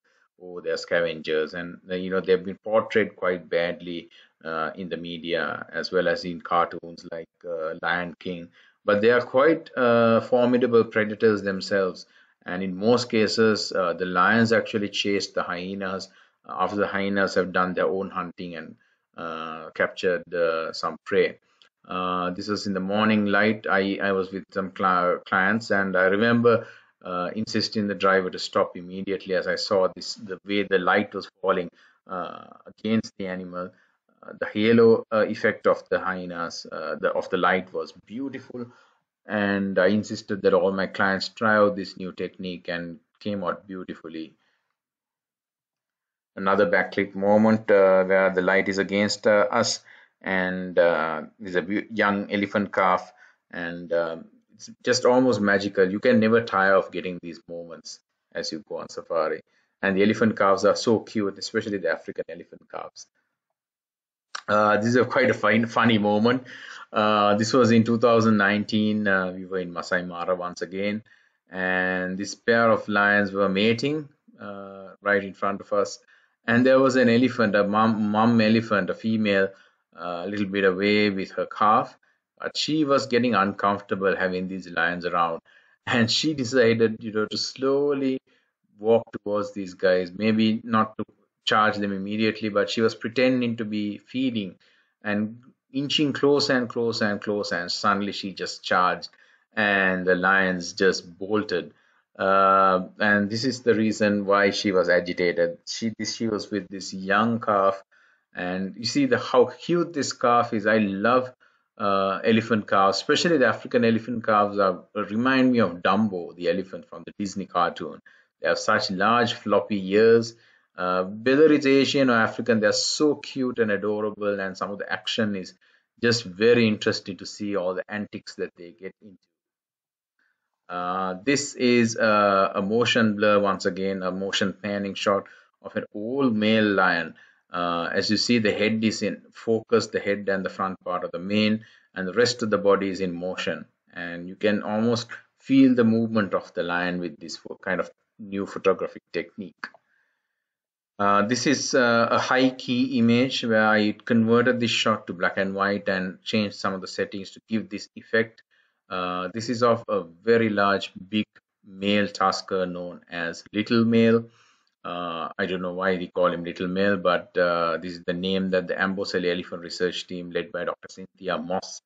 oh, they're scavengers, and uh, you know they've been portrayed quite badly uh, in the media as well as in cartoons like uh, Lion King. But they are quite uh, formidable predators themselves. And in most cases uh, the lions actually chase the hyenas after the hyenas have done their own hunting and uh, captured uh, some prey. This was in the morning light. I i was with some cl clients and i remember insisting the driver to stop immediately as i saw this the way the light was falling against the animal the halo uh, effect of the hyenas, uh, the, of the light was beautiful. And I insisted that all my clients try out this new technique and came out beautifully. Another backlit moment uh, where the light is against uh, us and uh, there's a young elephant calf and it's just almost magical. You can never tire of getting these moments as you go on safari. And the elephant calves are so cute, especially the African elephant calves. Uh, this is a quite a fine, funny moment. Uh, this was in 2019. Uh, we were in Masai Mara once again, and this pair of lions were mating uh, right in front of us. And there was an elephant, a mom, mom elephant, a female, uh, a little bit away with her calf. But she was getting uncomfortable having these lions around, and she decided, you know, to slowly walk towards these guys. Maybe not to charge them immediately, but she was pretending to be feeding and inching closer and closer and closer, and suddenly she just charged, and the lions just bolted. Uh, and this is the reason why she was agitated. She she was with this young calf, and you see the how cute this calf is. I love uh, elephant calves, especially the African elephant calves, are remind me of Dumbo, the elephant from the Disney cartoon. They have such large floppy ears uh, whether it's Asian or African, they're so cute and adorable, and some of the action is just very interesting to see all the antics that they get into. Uh, this is a, a, motion blur once again, a motion panning shot of an old male lion. Uh, as you see, the head is in focus, the head and the front part of the mane, and the rest of the body is in motion. And you can almost feel the movement of the lion with this kind of new photographic technique. Uh, this is uh, a high key image where I converted this shot to black and white and changed some of the settings to give this effect. Uh, this is of a very large, big male tusker known as little male. Uh, I don't know why they call him little male, but uh, this is the name that the Amboseli Elephant Research Team led by Dr. Cynthia Moss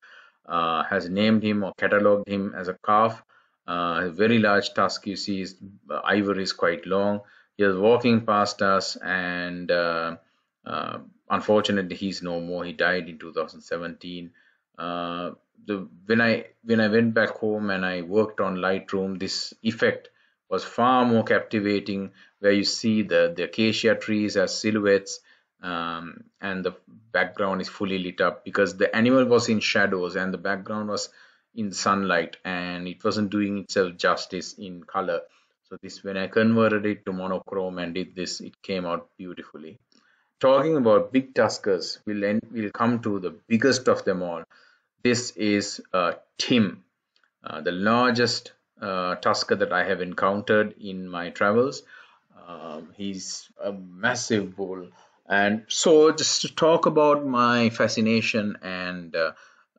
has named him or cataloged him as a calf. a very large tusk, you see his ivory is quite long he was walking past us and uh, uh, unfortunately he's no more. He died in 2017 uh, the when i when i went back home and i worked on lightroom this effect was far more captivating where you see the the acacia trees as silhouettes um, and the background is fully lit up because the animal was in shadows and the background was in sunlight and it wasn't doing itself justice in color so this, when I converted it to monochrome and did this, it came out beautifully. Talking about big tuskers, we'll, end, we'll come to the biggest of them all. This is uh, Tim, uh, the largest uh, tusker that I have encountered in my travels. Um, he's a massive bull. And so just to talk about my fascination and uh,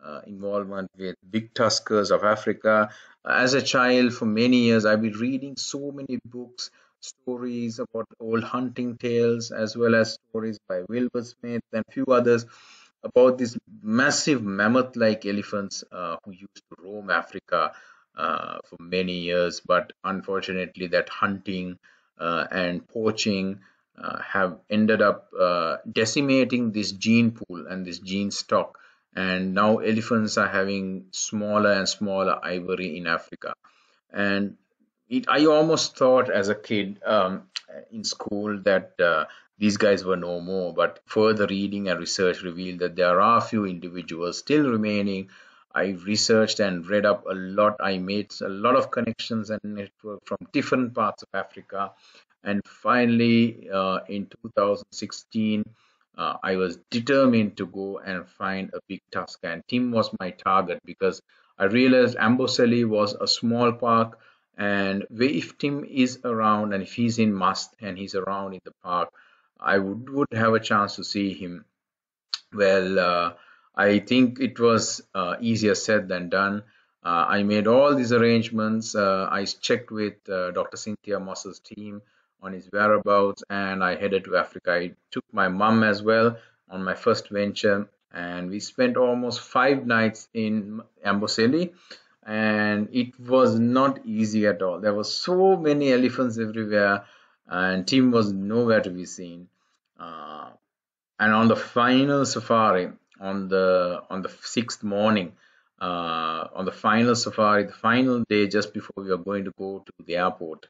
uh, involvement with big tuskers of Africa. As a child, for many years, I've been reading so many books, stories about old hunting tales, as well as stories by Wilbur Smith and few others about these massive mammoth-like elephants uh, who used to roam Africa uh, for many years. But unfortunately, that hunting uh, and poaching uh, have ended up uh, decimating this gene pool and this gene stock and now elephants are having smaller and smaller ivory in Africa. And it, I almost thought as a kid um, in school that uh, these guys were no more, but further reading and research revealed that there are a few individuals still remaining. I researched and read up a lot. I made a lot of connections and network from different parts of Africa. And finally, uh, in 2016, uh, I was determined to go and find a big tusker, and Tim was my target because I realized Amboseli was a small park, and if Tim is around and if he's in musth and he's around in the park, I would, would have a chance to see him. Well, uh, I think it was uh, easier said than done. Uh, I made all these arrangements. Uh, I checked with uh, Dr. Cynthia Moss's team on his whereabouts and I headed to Africa. I took my mom as well on my first venture and we spent almost five nights in Amboseli and it was not easy at all. There were so many elephants everywhere and Tim was nowhere to be seen. Uh, and on the final safari on the on the sixth morning uh, on the final safari the final day just before we were going to go to the airport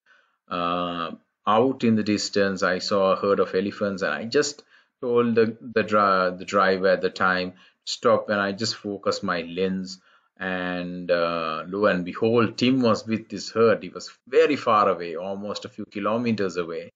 uh, out in the distance i saw a herd of elephants and i just told the the, the driver at the time stop and i just focused my lens and uh, lo and behold tim was with this herd. He was very far away almost a few kilometers away.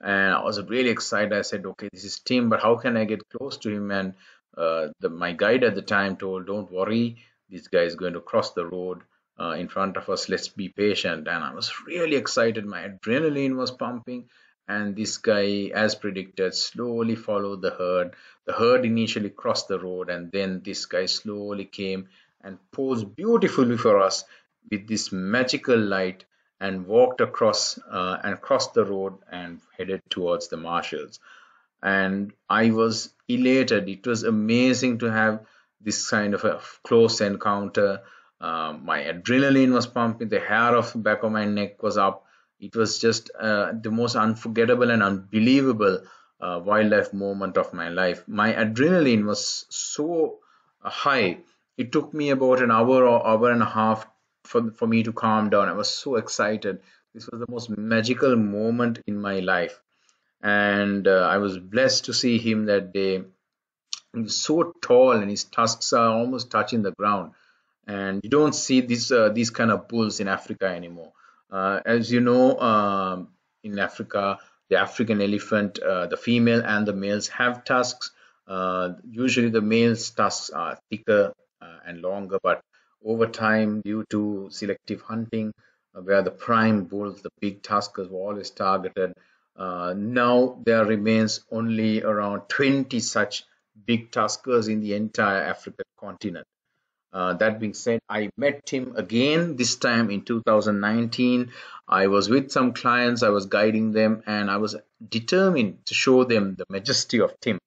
And i was really excited. I said okay this is tim but how can i get close to him? And uh, the, my guide at the time told don't worry this guy is going to cross the road uh, in front of us let's be patient. And i was really excited. My adrenaline was pumping. And this guy as predicted slowly followed the herd. The herd initially crossed the road and then this guy slowly came and posed beautifully for us with this magical light and walked across uh, and crossed the road and headed towards the marshals. And i was elated. It was amazing to have this kind of a close encounter uh, my adrenaline was pumping the hair of the back of my neck was up it was just uh, the most unforgettable and unbelievable uh, wildlife moment of my life my adrenaline was so high it took me about an hour or hour and a half for, for me to calm down. I was so excited. This was the most magical moment in my life. And uh, I was blessed to see him that day. He was so tall and his tusks are almost touching the ground. And you don't see these, uh, these kind of bulls in Africa anymore. Uh, as you know, um, in Africa, the African elephant, uh, the female and the males have tusks. Uh, usually the male's tusks are thicker uh, and longer, but over time, due to selective hunting, uh, where the prime bulls, the big tuskers, were always targeted, now there remains only around 20 such big tuskers in the entire African continent. Uh, that being said, I met him again this time in 2019. I was with some clients, I was guiding them, and I was determined to show them the majesty of Tim.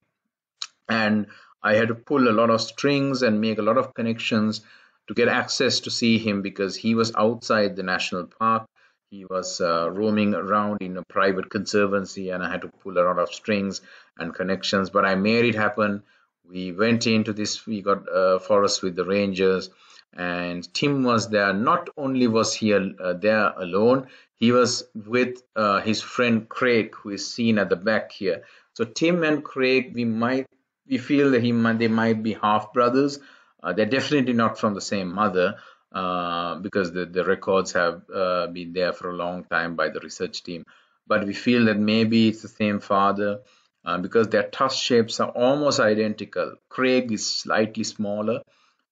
And I had to pull a lot of strings and make a lot of connections to get access to see him because he was outside the national park. He was uh, roaming around in a private conservancy, and I had to pull a lot of strings and connections. But I made it happen. We went into this, we got a forest with the rangers, and Tim was there. Not only was he uh, there alone, he was with uh, his friend Craig, who is seen at the back here. So Tim and Craig, we might we feel that he might, they might be half brothers. Uh, they're definitely not from the same mother uh, because the, the records have uh, been there for a long time by the research team. But we feel that maybe it's the same father uh, because their tusk shapes are almost identical. Craig is slightly smaller,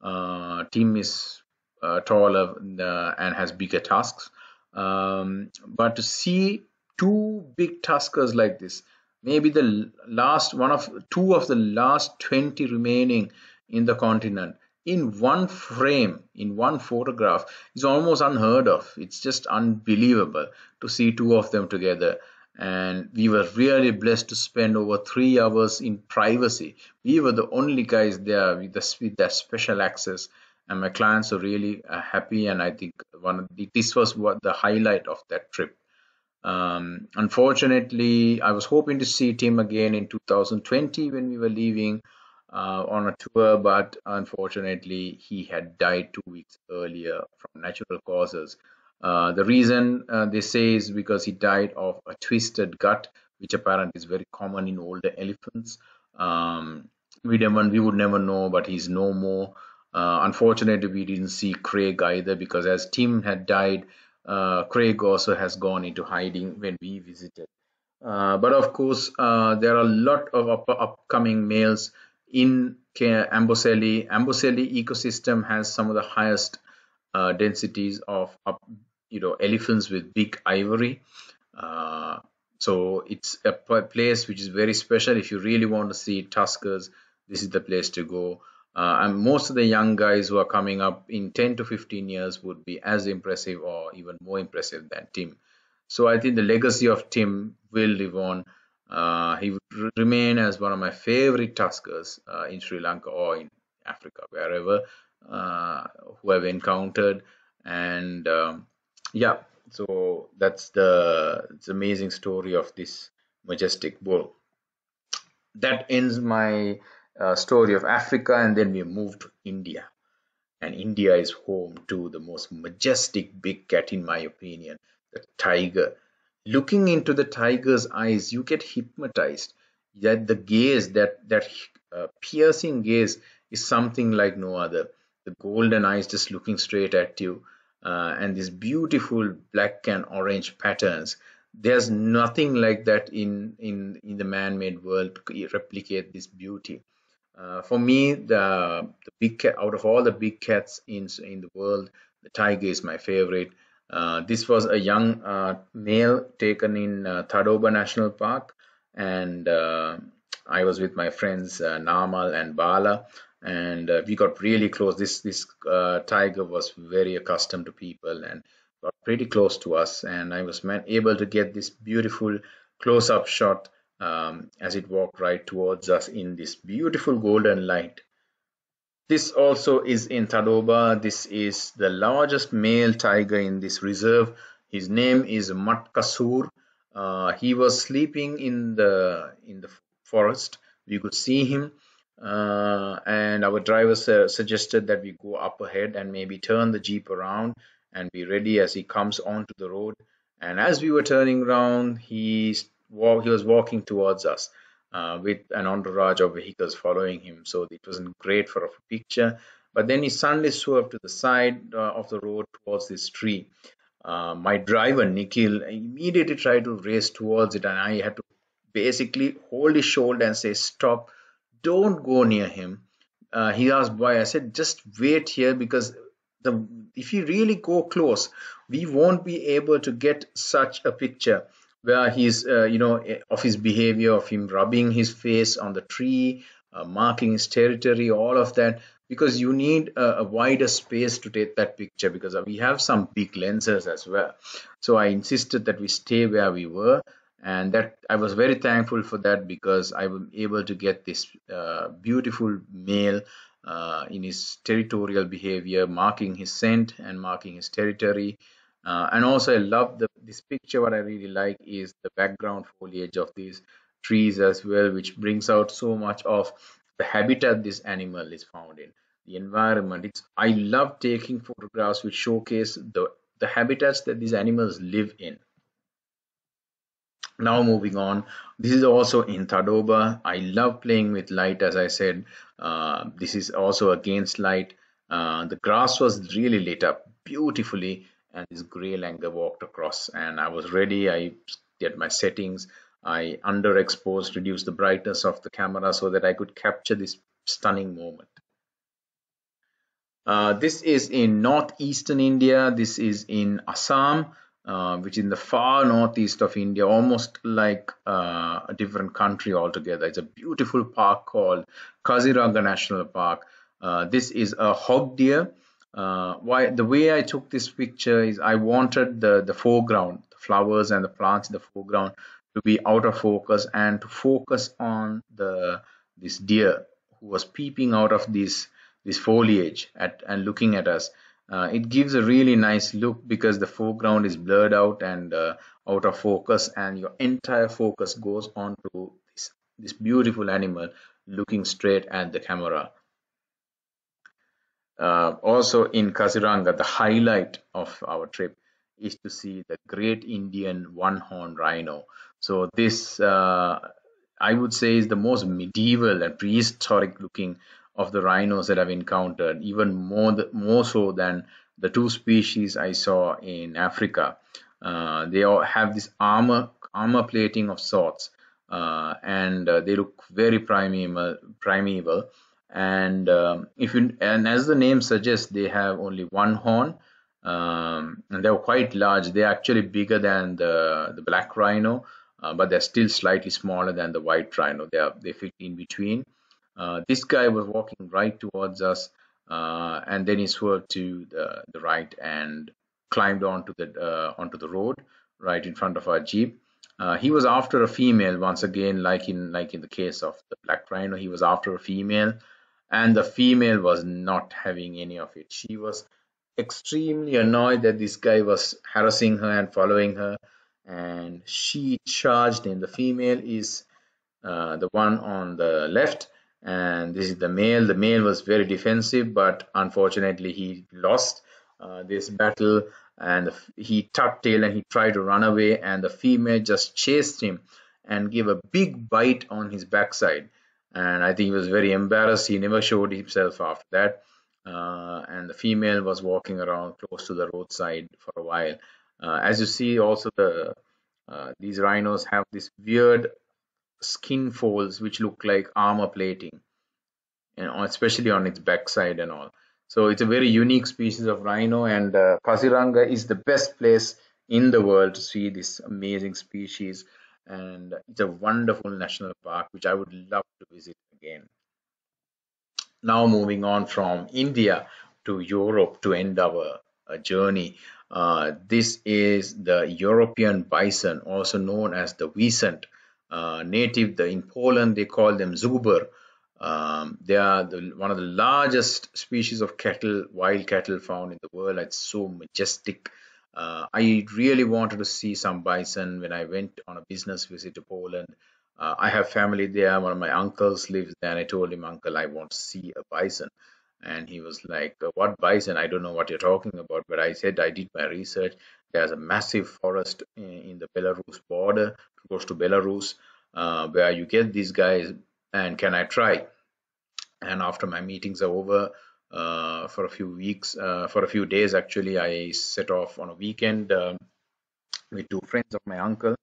uh, Tim is uh, taller and has bigger tusks. Um, but to see two big tuskers like this, maybe the last one of two of the last 20 remaining in the continent in one frame in one photograph is almost unheard of it's just unbelievable to see two of them together and we were really blessed to spend over three hours in privacy. We were the only guys there with, the, with that special access. And my clients are really uh, happy. And i think one of the, this was what the highlight of that trip. Um, unfortunately, I was hoping to see Tim again in 2020 when we were leaving uh, on a tour, but unfortunately, he had died two weeks earlier from natural causes. Uh, the reason uh, they say is because he died of a twisted gut, which apparently is very common in older elephants. Um, we never, we would never know, but he's no more. Uh, unfortunately, we didn't see Craig either because as Tim had died, uh, Craig also has gone into hiding when we visited. Uh, but of course, there are a lot of up upcoming males in Amboseli. Amboseli ecosystem has some of the highest uh, densities of you know elephants with big ivory. Uh, so it's a place which is very special. If you really want to see tuskers, this is the place to go. Uh, and most of the young guys who are coming up in 10 to 15 years would be as impressive or even more impressive than Tim. So I think the legacy of Tim will live on. Uh, he would remain as one of my favorite tuskers uh, in Sri Lanka or in Africa, wherever uh, who I've encountered. And um, yeah, so that's the it's amazing story of this majestic bull. that ends my uh, story of Africa, and then we moved to India. And India is home to the most majestic big cat, in my opinion, the tiger. Looking into the tiger's eyes, you get hypnotized. That the gaze, that that uh, piercing gaze, is something like no other. The golden eyes just looking straight at you, uh, and these beautiful black and orange patterns there's nothing like that in in in the man-made world to replicate this beauty. Uh, for me the the big cat out of all the big cats in in the world the tiger is my favorite. Uh, this was a young uh, male taken in uh, National Park and uh, I was with my friends uh, Namal and Bala and we got really close this this tiger was very accustomed to people and got pretty close to us and I was able to get this beautiful close-up shot um, as it walked right towards us in this beautiful golden light. This also is in Tadoba. This is the largest male tiger in this reserve. His name is Matkasur. Uh, he was sleeping in the in the forest. We could see him, uh, and our driver suggested that we go up ahead and maybe turn the jeep around and be ready as he comes onto the road. And as we were turning around, he, he was walking towards us uh, with an entourage of vehicles following him. So it wasn't great for a picture. But then he suddenly swerved to the side uh, of the road towards this tree. Uh, my driver, Nikhil, immediately tried to race towards it, and I had to basically hold his shoulder and say, Stop, don't go near him. Uh, he asked why. I said, Just wait here because the if you really go close we won't be able to get such a picture where he's uh, you know of his behavior of him rubbing his face on the tree uh, marking his territory all of that because you need a, a, wider space to take that picture because we have some big lenses as well so i insisted that we stay where we were and that i was very thankful for that because i was able to get this uh, beautiful male uh, in his territorial behavior, marking his scent and marking his territory. Uh, and also, I love the, this picture. What I really like is the background foliage of these trees as well, which brings out so much of the habitat this animal is found in, the environment. It's I love taking photographs which showcase the the habitats that these animals live in. Now moving on, this is also in Tadoba. I love playing with light as I said. Uh, this is also against light. Uh, the grass was really lit up beautifully and this gray langur walked across and I was ready. I did my settings. I underexposed, reduced the brightness of the camera so that I could capture this stunning moment. Uh, this is in northeastern India. This is in Assam uh, which in the far northeast of India, almost like uh, a different country altogether. It's a beautiful park called Kaziranga National Park. Uh, this is a hog deer. Uh, why the way I took this picture is I wanted the the foreground, the flowers and the plants in the foreground to be out of focus and to focus on the this deer who was peeping out of this this foliage at and looking at us uh, it gives a really nice look because the foreground is blurred out and uh, out of focus and your entire focus goes on to this, this beautiful animal looking straight at the camera. Uh, also in Kaziranga, the highlight of our trip is to see the great Indian one-horn rhino. So this, uh, I would say, is the most medieval and prehistoric looking of the rhinos that I've encountered, even more more so than the two species I saw in Africa. Uh, they all have this armor armor plating of sorts, uh, and uh, they look very primeval. Primeval, and um, if you and as the name suggests, they have only one horn. Um, and they're quite large. They're actually bigger than the the black rhino, uh, but they're still slightly smaller than the white rhino. They are they fit in between. Uh, this guy was walking right towards us, uh, and then he swerved to the, the right and climbed onto the uh, onto the road right in front of our jeep. Uh, he was after a female once again, like in like in the case of the black rhino. He was after a female, and the female was not having any of it. She was extremely annoyed that this guy was harassing her and following her, and she charged him. The female is uh, the one on the left and this is the male. The male was very defensive but unfortunately he lost uh, this battle. And he tucked tail and he tried to run away and the female just chased him and gave a big bite on his backside. And i think he was very embarrassed. He never showed himself after that. Uh, and the female was walking around close to the roadside for a while. Uh, as you see also the uh, these rhinos have this weird skin folds which look like armor plating and especially on its backside and all so it's a very unique species of rhino and uh, Kaziranga is the best place in the world to see this amazing species and it's a wonderful national park which I would love to visit again. Now moving on from India to Europe to end our uh, journey. Uh, this is the European bison, also known as the Wisent. Uh, native the, in Poland, they call them Zuber. Um, they are the, one of the largest species of cattle, wild cattle found in the world. It's so majestic. Uh, I really wanted to see some bison when I went on a business visit to Poland. Uh, I have family there. One of my uncles lives there, and I told him, Uncle, I want to see a bison. And he was like, uh, What bison? I don't know what you're talking about. But I said, I did my research. There's a massive forest in, in the Belarus border, close to Belarus, uh, where you get these guys. And can I try? and after my meetings are over uh, for a few weeks uh, for a few days actually i set off on a weekend um, with two friends of my uncle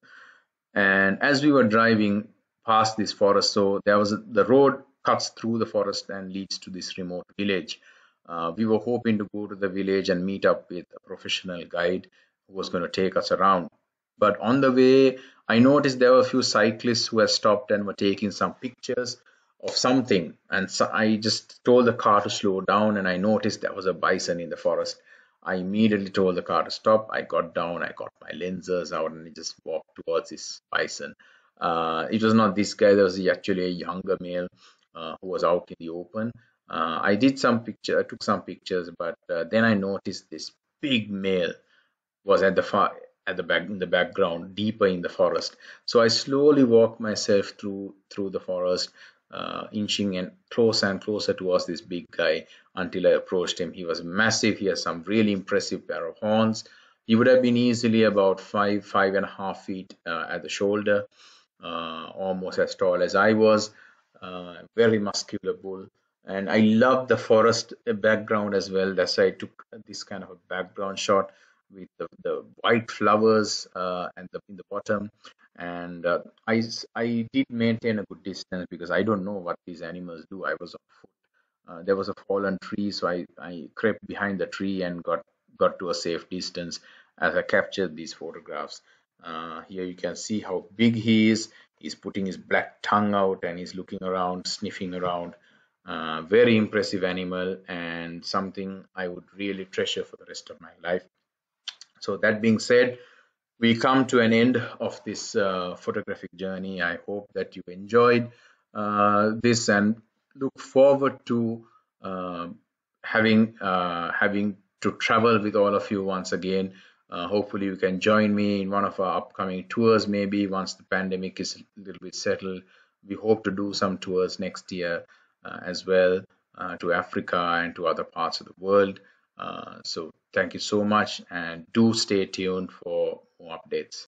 and as we were driving past this forest so there was a, the road cuts through the forest and leads to this remote village uh, we were hoping to go to the village and meet up with a professional guide who was going to take us around but on the way i noticed there were a few cyclists who had stopped and were taking some pictures of something and so I just told the car to slow down and I noticed there was a bison in the forest. I immediately told the car to stop. I got down, I got my lenses out and I just walked towards this bison. Uh, it was not this guy, there was actually a younger male uh, who was out in the open. Uh, I did some picture, I took some pictures, but uh, then I noticed this big male was at the far at the back in the background deeper in the forest so i slowly walked myself through through the forest uh, inching and closer and closer towards this big guy until I approached him. He was massive. He has some really impressive pair of horns. He would have been easily about five, five and a half feet uh, at the shoulder, uh, almost as tall as I was. Uh, very muscular bull. And I love the forest background as well. That's why I took this kind of a background shot with the, the white flowers uh, and the, in the bottom and uh, I, I did maintain a good distance because I don't know what these animals do. I was on foot. Uh, there was a fallen tree, so I, I crept behind the tree and got got to a safe distance as I captured these photographs. Uh, here you can see how big he is. He's putting his black tongue out and he's looking around, sniffing around. Uh, very impressive animal and something I would really treasure for the rest of my life. So that being said, we come to an end of this uh, photographic journey. I hope that you enjoyed uh, this and look forward to uh, having uh, having to travel with all of you once again. Uh, hopefully, you can join me in one of our upcoming tours. Maybe once the pandemic is a little bit settled, we hope to do some tours next year uh, as well to Africa and to other parts of the world. Uh, so thank you so much and do stay tuned for more updates.